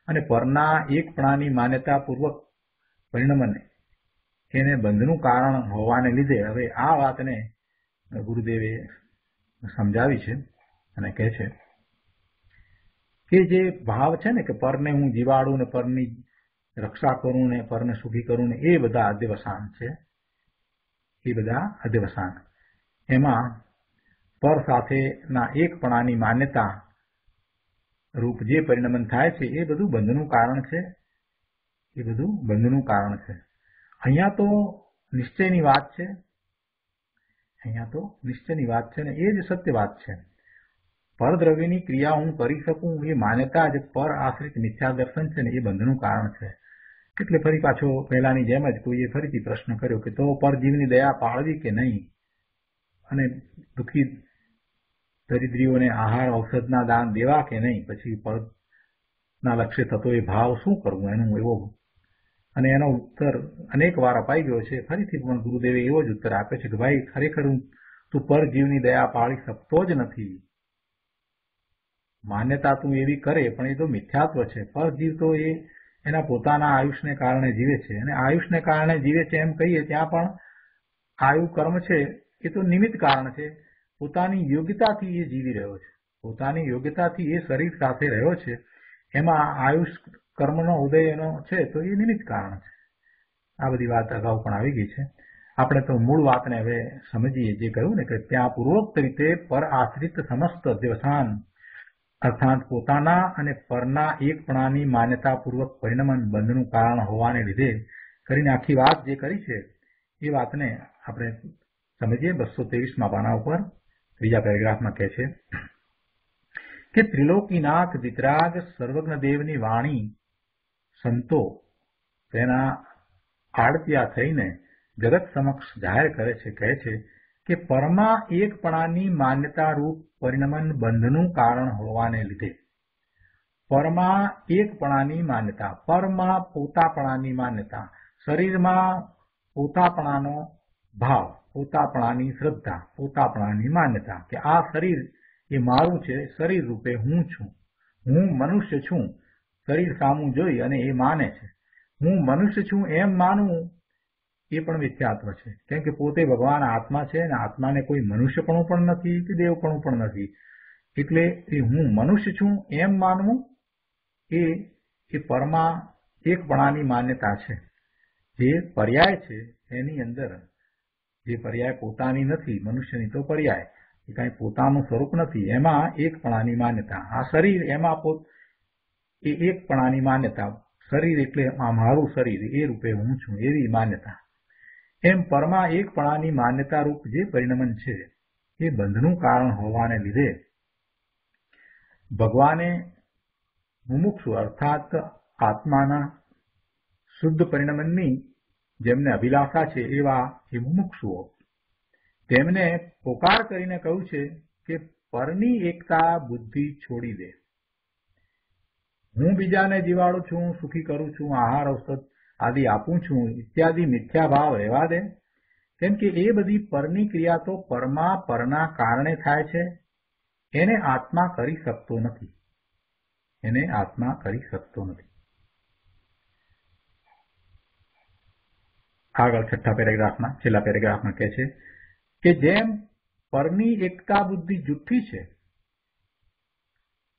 અને પરના એકપણાની માન્યતા પૂર્વક પરિણમને એને બંધનું કારણ હોવાને લીધે હવે આ વાતને ગુરુદેવે સમજાવી છે અને કહે છે કે જે ભાવ છે ને કે પરને હું જીવાડું ને પરની રક્ષા કરું ને પરને સુખી કરું ને એ બધા અધ્યવસાન છે એ બધા અધ્યવસાન એમાં પર સાથેના એકપણાની માન્યતા રૂપ જે પરિણમન થાય છે, એ બધું બંધનું કારણ છે. એ બધું બંધનું કારણ છે. અહીંયા તો નિશ્ચયની વાત છે. અહીંયા તો નિશ્ચયની વાત છે ને એ જ સત્ય વાત છે. પરદ્રવ્યની ક્રિયા હું કરી શકું એ માન્યતા જે પર આશ્રિત મિથ્યા દર્શન છે ને એ બંધનું કારણ છે. એટલે ફરી પાછો પહેલાની જેમ જ કોઈએ ફરીથી પ્રશ્ન કર્યો કે તો પરજીવની દયા પાળવી કે નહીં? અને દુઃખી દરિદ્રીઓને આહાર ઔષધના દાન દેવા કે નહીં? પછી પરના લક્ષ્ય થતો એ ભાવ શું કરવું? એનું એવો અને એનો ઉત્તર અનેક વાર અપાઈ ગયો છે. ફરીથી પણ ગુરુદેવે એવો જ ઉત્તર આપ્યો છે કે ભાઈ, ખરેખર હું તું પરજીવની દયા પાળી શકતો જ નથી. માન્યતા તું એવી કરે, પણ એ તો મિથ્યાત્વ છે. પરજીવ તો એ એના પોતાના આયુષને કારણે જીવે છે. અને આયુષને કારણે જીવે છે એમ કહીએ, ત્યાં પણ આયુ કર્મ છે એ તો નિમિત્ત કારણ છે. પોતાની યોગ્યતાથી એ જીવી રહ્યો છે. પોતાની યોગ્યતાથી એ શરીર સાથે રહ્યો છે. એમાં આયુષ કર્મનો ઉદય એનો છે તો એ નિમિત્ત કારણ છે. આ બધી વાત અગાઉ પણ આવી ગઈ છે. આપણે તો મૂળ વાતને હવે સમજીએ, જે કહ્યું ને કે ત્યાં પૂર્વોક્ત રીતે પર આશ્રિત સમસ્ત અધ્યવસાન અર્થાત પોતાના અને પરના એકપણાની માન્યતાપૂર્વક પરિણમન બંધનું કારણ હોવાને લીધે કરીને આખી વાત જે કરી છે, એ વાતને આપણે સમજીએ બસો ત્રેવીસમાં પાના ઉપર. ત્રીજા પેરેગ્રાફમાં કહે છે કે ત્રિલોકીનાથ વિતરાગ સર્વજ્ઞ દેવની વાણી સંતો તેના આડતિયા થઈને જગત સમક્ષ જાહેર કરે છે, કહે છે કે પરમા એકપણાની માન્યતા રૂપ પરિણમન બંધનું કારણ હોવાને લીધે. પરમા એકપણાની માન્યતા, પરમાં પોતાપણાની માન્યતા, શરીરમાં પોતાપણાનો ભાવ, પોતાપણાની શ્રદ્ધા, પોતાપણાની માન્યતા કે આ શરીર એ મારું છે, શરીર રૂપે હું છું, હું મનુષ્ય છું, શરીર સામું જોઈ અને એ માને છે. હું મનુષ્ય છું એમ માનવું એ પણ મિથ્યાત્વ છે. કેમ કે પોતે ભગવાન આત્મા છે અને આત્માને કોઈ મનુષ્યપણું પણ નથી કે દેવપણું પણ નથી. એટલે એ હું મનુષ્ય છું એમ માનવું એ એ પરમા એકપણાની માન્યતા છે. જે પર્યાય છે એની અંદર, જે પર્યાય પોતાની નથી, મનુષ્યની તો પર્યાય. એ કાંઈ પોતાનું સ્વરૂપ નથી, એમાં એકપણાની માન્યતા. આ શરીર એમાં પોત, એ એકપણાની માન્યતા. શરીર એટલે આ મારું શરીર, એ રૂપે હું છું એવી માન્યતા. એમ પરમા એકપણાની માન્યતા રૂપ જે પરિણમન છે, એ બંધનું કારણ હોવાને લીધે ભગવાને મુમુક્ષુ અર્થાત આત્માના શુદ્ધ પરિણમનની જેમને અભિલાષા છે એવા એ મુમુક્ષુઓ, તેમને પોકાર કરીને કહ્યું છે કે પરની એકતા બુદ્ધિ છોડી દે. હું બીજાને જીવાડું છું, સુખી કરું છું, આહાર, ઔષધ આદિ આપું છું, ઇત્યાદિ મિથ્યા ભાવ રહેવા દે. કેમ કે એ બધી પરની ક્રિયા તો પરમાં પરના કારણે થાય છે. એને આત્મા કરી શકતો નથી. એને આત્મા કરી શકતો નથી. આગળ છઠ્ઠા પેરેગ્રાફમાં, છેલ્લા પેરેગ્રાફમાં કહે છે કે જેમ પરની એકતા બુદ્ધિ જુઠ્ઠી છે,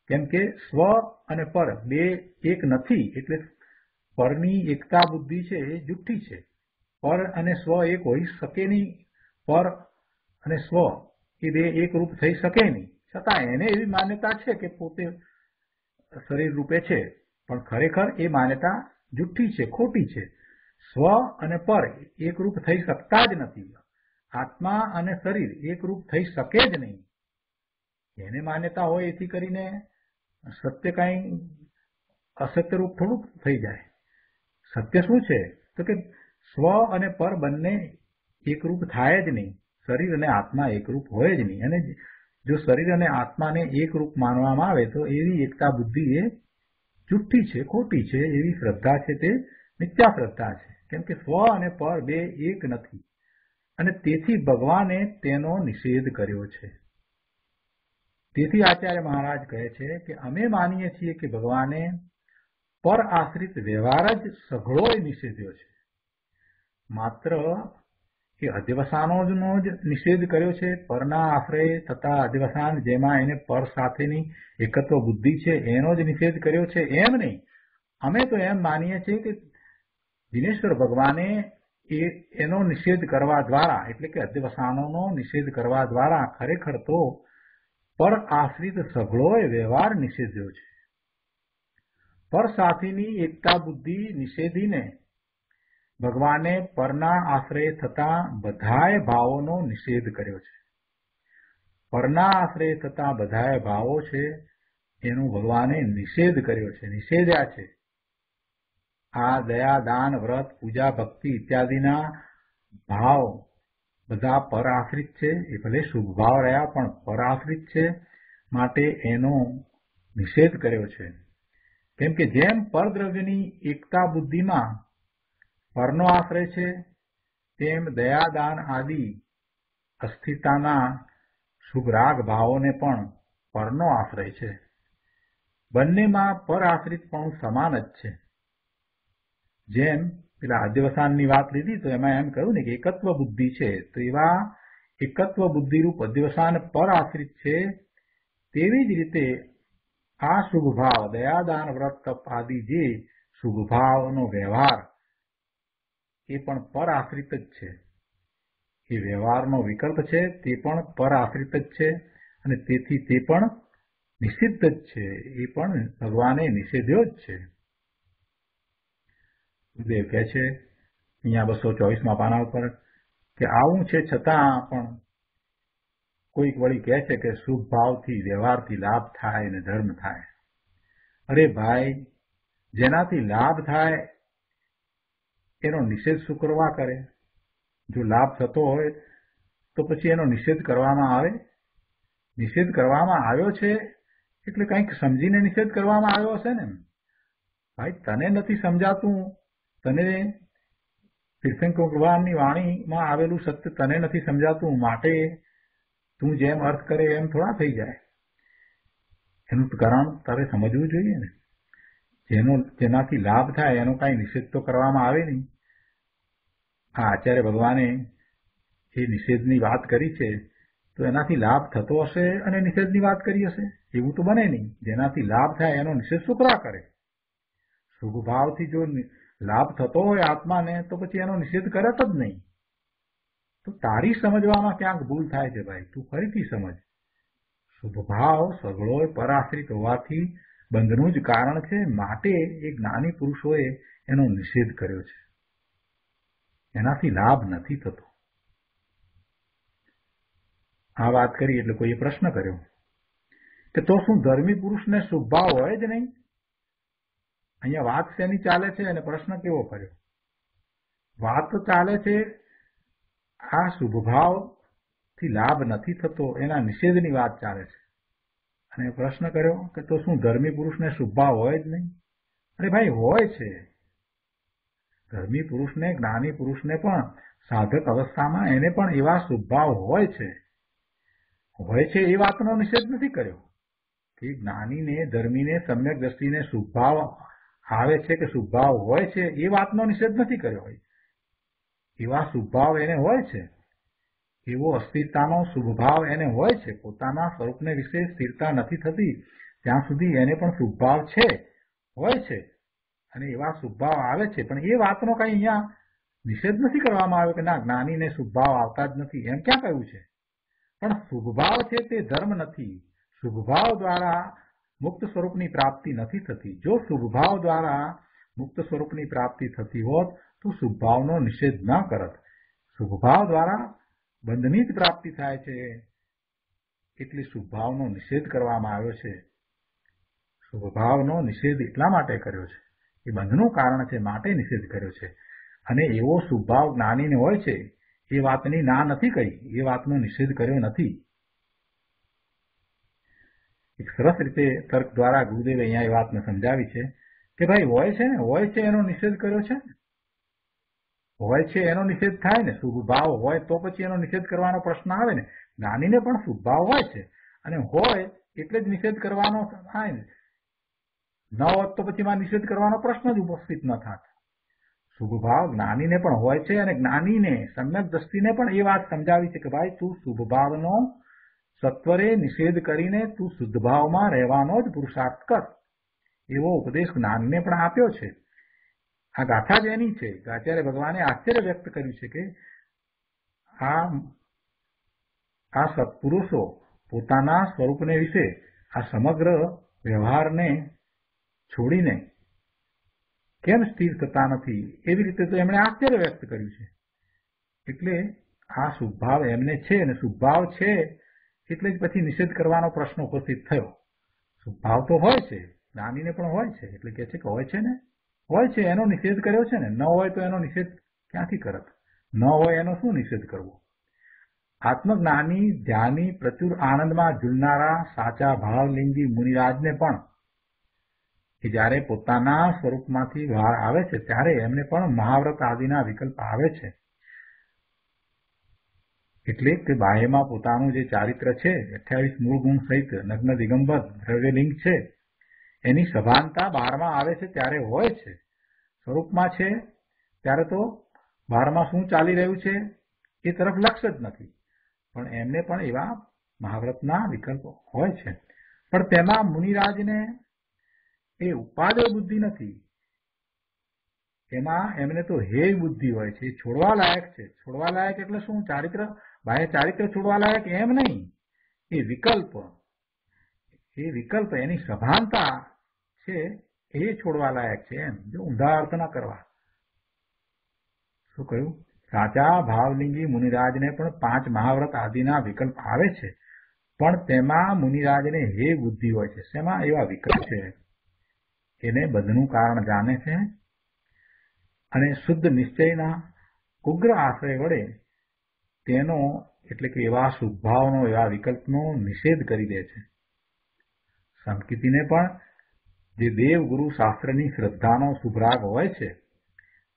કેમ કે સ્વ અને પર બે એક નથી, એટલે પરની એકતા બુદ્ધિ છે એ જુઠ્ઠી છે. પર અને સ્વ એક હોઈ શકે નહીં. પર અને સ્વ એ બે એકરૂપ થઈ શકે નહીં. છતાં એને એવી માન્યતા છે કે પોતે શરીર રૂપે છે. પણ ખરેખર એ માન્યતા જુઠ્ઠી છે, ખોટી છે. સ્વ અને પર એકરૂપ થઈ શકતા જ નથી. આત્મા અને શરીર એકરૂપ થઈ શકે જ નહીં. એને માન્યતા હોય એથી કરીને સત્ય કાંઈ અસત્ય રૂપ થોડુંક થઈ જાય. સત્ય શું છે? તો કે સ્વ અને પર બંને એકરૂપ થાય જ નહીં. શરીર અને આત્મા એકરૂપ હોય જ નહીં. અને જો શરીર અને આત્માને એકરૂપ માનવામાં આવે, તો એવી એકતા બુદ્ધિ એ જુઠ્ઠી છે, ખોટી છે, એવી શ્રદ્ધા છે તે મિથ્યા શ્રદ્ધા છે. કેમ કે સ્વ અને પર બે એક નથી. અને તેથી ભગવાને તેનો નિષેધ કર્યો છે. તેથી આચાર્ય મહારાજ કહે છે કે અમે માનીએ છીએ કે ભગવાને પર આશ્રિત વ્યવહાર જ સઘળો નિષેધ્યો છે. માત્ર એ અધ્યવસાનોનો જ નિષેધ કર્યો છે, પરના આશ્રય થતા અધ્યવસાન જેમાં એને પર સાથેની એકત્વ બુદ્ધિ છે, એનો જ નિષેધ કર્યો છે, એમ નહીં. અમે તો એમ માનીએ છીએ કે દિનેશ્વર ભગવાને એ એનો નિષેધ કરવા દ્વારા, એટલે કે અધ્યવસાનોનો નિષેધ કરવા દ્વારા ખરેખર તો પર આશ્રિત સઘળોય વ્યવહાર નિષેધ્યો છે. પર સાથેની એકતા બુદ્ધિ નિષેધીને ભગવાને પરના આશ્રય થતા બધાય ભાવોનો નિષેધ કર્યો છે. પરના આશ્રય થતા બધાય ભાવો છે, એનો ભગવાને નિષેધ કર્યો છે, નિષેધ્યા છે. આ દયા, દાન, વ્રત, પૂજા, ભક્તિ ઇત્યાદિના ભાવ બધા પર આશ્રિત છે. એ ભલે શુભ ભાવ રહ્યા, પણ પર આશ્રિત છે માટે એનો નિષેધ કર્યો છે. કેમ કે જેમ પરદ્રવ્યની એકતા બુદ્ધિમાં પરનો આશ્રય છે, તેમ દયાદાન આદિ અસ્થિતાના સુગ્રાગ ભાવોને પણ પરનો આશ્રય છે. બંનેમાં પર આશ્રિતપણું સમાન જ છે. જેમ પેલા અધ્યવસાનની વાત લીધી, તો એમાં એમ કહ્યું ને કે એકત્વ બુદ્ધિ છે, તો એવા એકત્વ બુદ્ધિરૂપ અધ્યવસાન પર આશ્રિત છે, તેવી જ રીતે આ શુભ દયાદાન, વ્રત, તપ આદિ જે શુભ વ્યવહાર, એ પણ પર આશ્રિત જ છે. એ વ્યવહારનો વિકલ્પ છે, તે પણ પર આશ્રિત જ છે અને તેથી તે પણ નિષિદ્ધ જ છે. એ પણ ભગવાને નિષેધ્યો જ છે. દેવ કહે છે, અહીંયા બસો ચોવીસમાં પાના ઉપર કે આવું છે છતાં પણ કોઈક વળી કહે છે કે શુભ ભાવથી વ્યવહારથી લાભ થાય અને ધર્મ થાય. અરે ભાઈ, જેનાથી લાભ થાય, એનો નિષેધ શું કરે? જો લાભ થતો હોય, તો પછી એનો નિષેધ કરવામાં આવે? નિષેધ કરવામાં આવ્યો છે, એટલે કંઈક સમજીને નિષેધ કરવામાં આવ્યો હશે ને ભાઈ, તને નથી સમજાતું. તને તીર્થંકર ભગવાનની વાણીમાં આવેલું સત્ય તને નથી સમજાતું. માટે તું જેમ અર્થ કરે એમ થોડા થઈ જાય. એનું કારણ તારે સમજવું જોઈએ ને. જેનો, જેનાથી લાભ થાય એનો કાંઈ નિષેધ તો કરવામાં આવે નહીં. આ આચાર્ય ભગવાને એ નિષેધની વાત કરી છે, તો એનાથી લાભ થતો હશે અને નિષેધની વાત કરી હશે. એવું તો બને નહીં. જેનાથી લાભ થાય એનો નિષેધ શુક્રા કરે. સુખભાવથી જો લાભ થતો હોય આત્માને, તો પછી એનો નિષેધ કરે જ નહીં. તો તારી સમજવામાં ક્યાંક ભૂલ થાય છે ભાઈ? તું ફરીથી સમજ. શુભભાવ સગળો પરાશ્રિત હોવાથી બંધનું જ કારણ છે માટે એ જ્ઞાની પુરુષોએ એનો નિષેધ કર્યો છે. એનાથી લાભ નથી થતો. આ વાત કરી એટલે કોઈએ પ્રશ્ન કર્યો કે તો શું ધર્મી પુરુષને શુભભાવ હોય જ નહીં? અહીંયા વાત શેની ચાલે છે? અને પ્રશ્ન કેવો કર્યો? વાત તો ચાલે છે આ શુભભાવથી લાભ નથી થતો, એના નિષેધની વાત ચાલે છે. અને પ્રશ્ન કર્યો કે તો શું ધર્મી પુરુષને શુભભાવ હોય જ નહીં? અરે ભાઈ, હોય છે. ધર્મી પુરુષને, જ્ઞાની પુરુષને પણ સાધક અવસ્થામાં એને પણ એવા શુભભાવ હોય છે. હોય છે એ વાતનો નિષેધ નથી કર્યો કે જ્ઞાનીને, ધર્મીને સમ્યક દ્રષ્ટિને શુભભાવ આવે છે કે શુભભાવ હોય છે એ વાતનો નિષેધ નથી કર્યો હોય. એવા શુભ ભાવ એને હોય છે? એવો અસ્થિરતાનો શુભ એને હોય છે? પોતાના સ્વરૂપને વિશે સ્થિરતા નથી થતી, ત્યાં સુધી એને પણ શુભ છે, હોય છે. અને એવા શુભ આવે છે. પણ એ વાતનો કઈ અહીંયા નિષેધ નથી કરવામાં આવ્યો કે ના, જ્ઞાનીને શુભ આવતા જ નથી. એમ ક્યાં કહ્યું છે? પણ સુભભાવ છે તે ધર્મ નથી. સુભભાવ દ્વારા મુક્ત સ્વરૂપની પ્રાપ્તિ નથી થતી. જો શુભભાવ દ્વારા મુક્ત સ્વરૂપની પ્રાપ્તિ થતી હોત તો શુભભાવનો નિષેધ ન કરત. શુભભાવ દ્વારા બંધની જ પ્રાપ્તિ થાય છે. એટલે શુભભાવનો નિષેધ કરવામાં આવ્યો છે. શુભભાવનો નિષેધ એટલા માટે કર્યો છે. એ બંધનું કારણ છે, માટે નિષેધ કર્યો છે. અને એવો શુભભાવ જ્ઞાનીને હોય છે, એ વાતની ના નથી કહી. એ વાતનો નિષેધ કર્યો નથી. એક સરસ રીતે તર્ક દ્વારા ગુરુદેવે અહીંયા એ વાતને સમજાવી છે કે ભાઈ હોય છે ને? હોય છે એનો નિષેધ કર્યો છે? હોય છે એનો નિષેધ થાય ને, શુભ ભાવ હોય તો પછી એનો નિષેધ કરવાનો પ્રશ્ન આવે ને. જ્ઞાનીને પણ શુભ ભાવ હોય છે. અને હોય એટલે જ નિષેધ કરવાનો થાય ને. ન હોત તો પછી માં નિષેધ કરવાનો પ્રશ્ન જ ઉપસ્થિત ન થાત. શુભ ભાવ જ્ઞાનીને પણ હોય છે અને જ્ઞાનીને સમ્યક દ્રષ્ટિને પણ એ વાત સમજાવી છે કે ભાઈ, તું શુભ ભાવનો સત્વરે નિષેધ કરીને તું શુદ્ધ ભાવમાં રહેવાનો જ પુરુષાર્થ કર. એવો ઉપદેશ જ્ઞાનને પણ આપ્યો છે. આ ગાથા જ એની છે. આચાર્ય ભગવાને આશ્ચર્ય વ્યક્ત કર્યું છે કે આ આ સત્પુરુષો પોતાના સ્વરૂપને વિશે આ સમગ્ર વ્યવહારને છોડીને કેમ સ્થિર થતા નથી? એવી રીતે તો એમણે આશ્ચર્ય વ્યક્ત કર્યું છે. એટલે આ સુભાવ એમને છે અને સુભાવ છે એટલે જ પછી નિષેધ કરવાનો પ્રશ્ન ઉપસ્થિત થયો. સુભાવ તો હોય છે, જ્ઞાનીને પણ હોય છે. એટલે કે છે કે હોય છે ને? હોય છે એનો નિષેધ કર્યો છે ને, ન હોય તો એનો નિષેધ ક્યાંથી કરત? ન હોય એનો શું નિષેધ કરવો? આત્મજ્ઞાની, ધ્યાની, પ્રચુર આનંદમાં ઝૂલનારા, સાચા ભાવલિંગી મુનિરાજને પણ કે જ્યારે પોતાના સ્વરૂપમાંથી બહાર આવે છે, ત્યારે એમને પણ મહાવ્રત આદિના વિકલ્પ આવે છે. એટલે કે બાહ્યમાં પોતાનું જે ચારિત્ર છે, અઠ્યાવીસ મૂળ ગુણ સહિત નગ્ન દિગંબર, દ્રવ્યલિંગ છે એની સભાનતા બારમાં આવે છે ત્યારે હોય છે. સ્વરૂપમાં છે, ત્યારે તો બારમાં શું ચાલી રહ્યું છે એ તરફ લક્ષ જ નથી. પણ એમને પણ એવા મહાવ્રતના વિકલ્પ હોય છે. પણ તેમાં મુનિરાજને એ ઉપાદેય બુદ્ધિ નથી. એમાં એમને તો હે બુદ્ધિ હોય છે છોડવા લાયક છે. છોડવા લાયક એટલે શું? ચારિત્ર, બાહ્ય ચારિત્ર છોડવા લાયક એમ નહીં. એ વિકલ્પ એ વિકલ્પ એની સભાનતા છે, એ છોડવા લાયક છે એમ. જો ઊંધા અર્થ ના કરવા. શું કહ્યું? સાચા ભાવલિંગી મુનિરાજને પણ પાંચ મહાવ્રત આદિના વિકલ્પ આવે છે. પણ તેમાં મુનિરાજને હે બુદ્ધિ હોય છે. શેમાં? એવા વિકલ્પ છે. એને બધનું કારણ જાણે છે. અને શુદ્ધ નિશ્ચયના ઉગ્ર આશ્રય વડે તેનો, એટલે કે એવા સુભાવનો એવા વિકલ્પનો નિષેધ કરી દે છે. સંકિતિને પણ જે દેવ ગુરુ શાસ્ત્રની શ્રદ્ધાનો શુભરાગ હોય છે,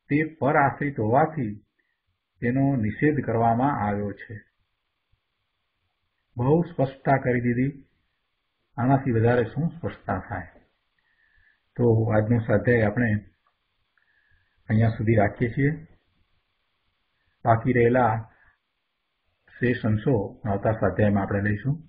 તે પર આશ્રિત હોવાથી તેનો નિષેધ કરવામાં આવ્યો છે. બહુ સ્પષ્ટતા કરી દીધી. આનાથી વધારે શું સ્પષ્ટતા થાય? તો આજનો સ્વાધ્યાય આપણે અહીંયા સુધી રાખીએ છીએ. બાકી રહેલા શેષ અંશો આવતા સ્વાધ્યાયમાં આપણે લઈશું.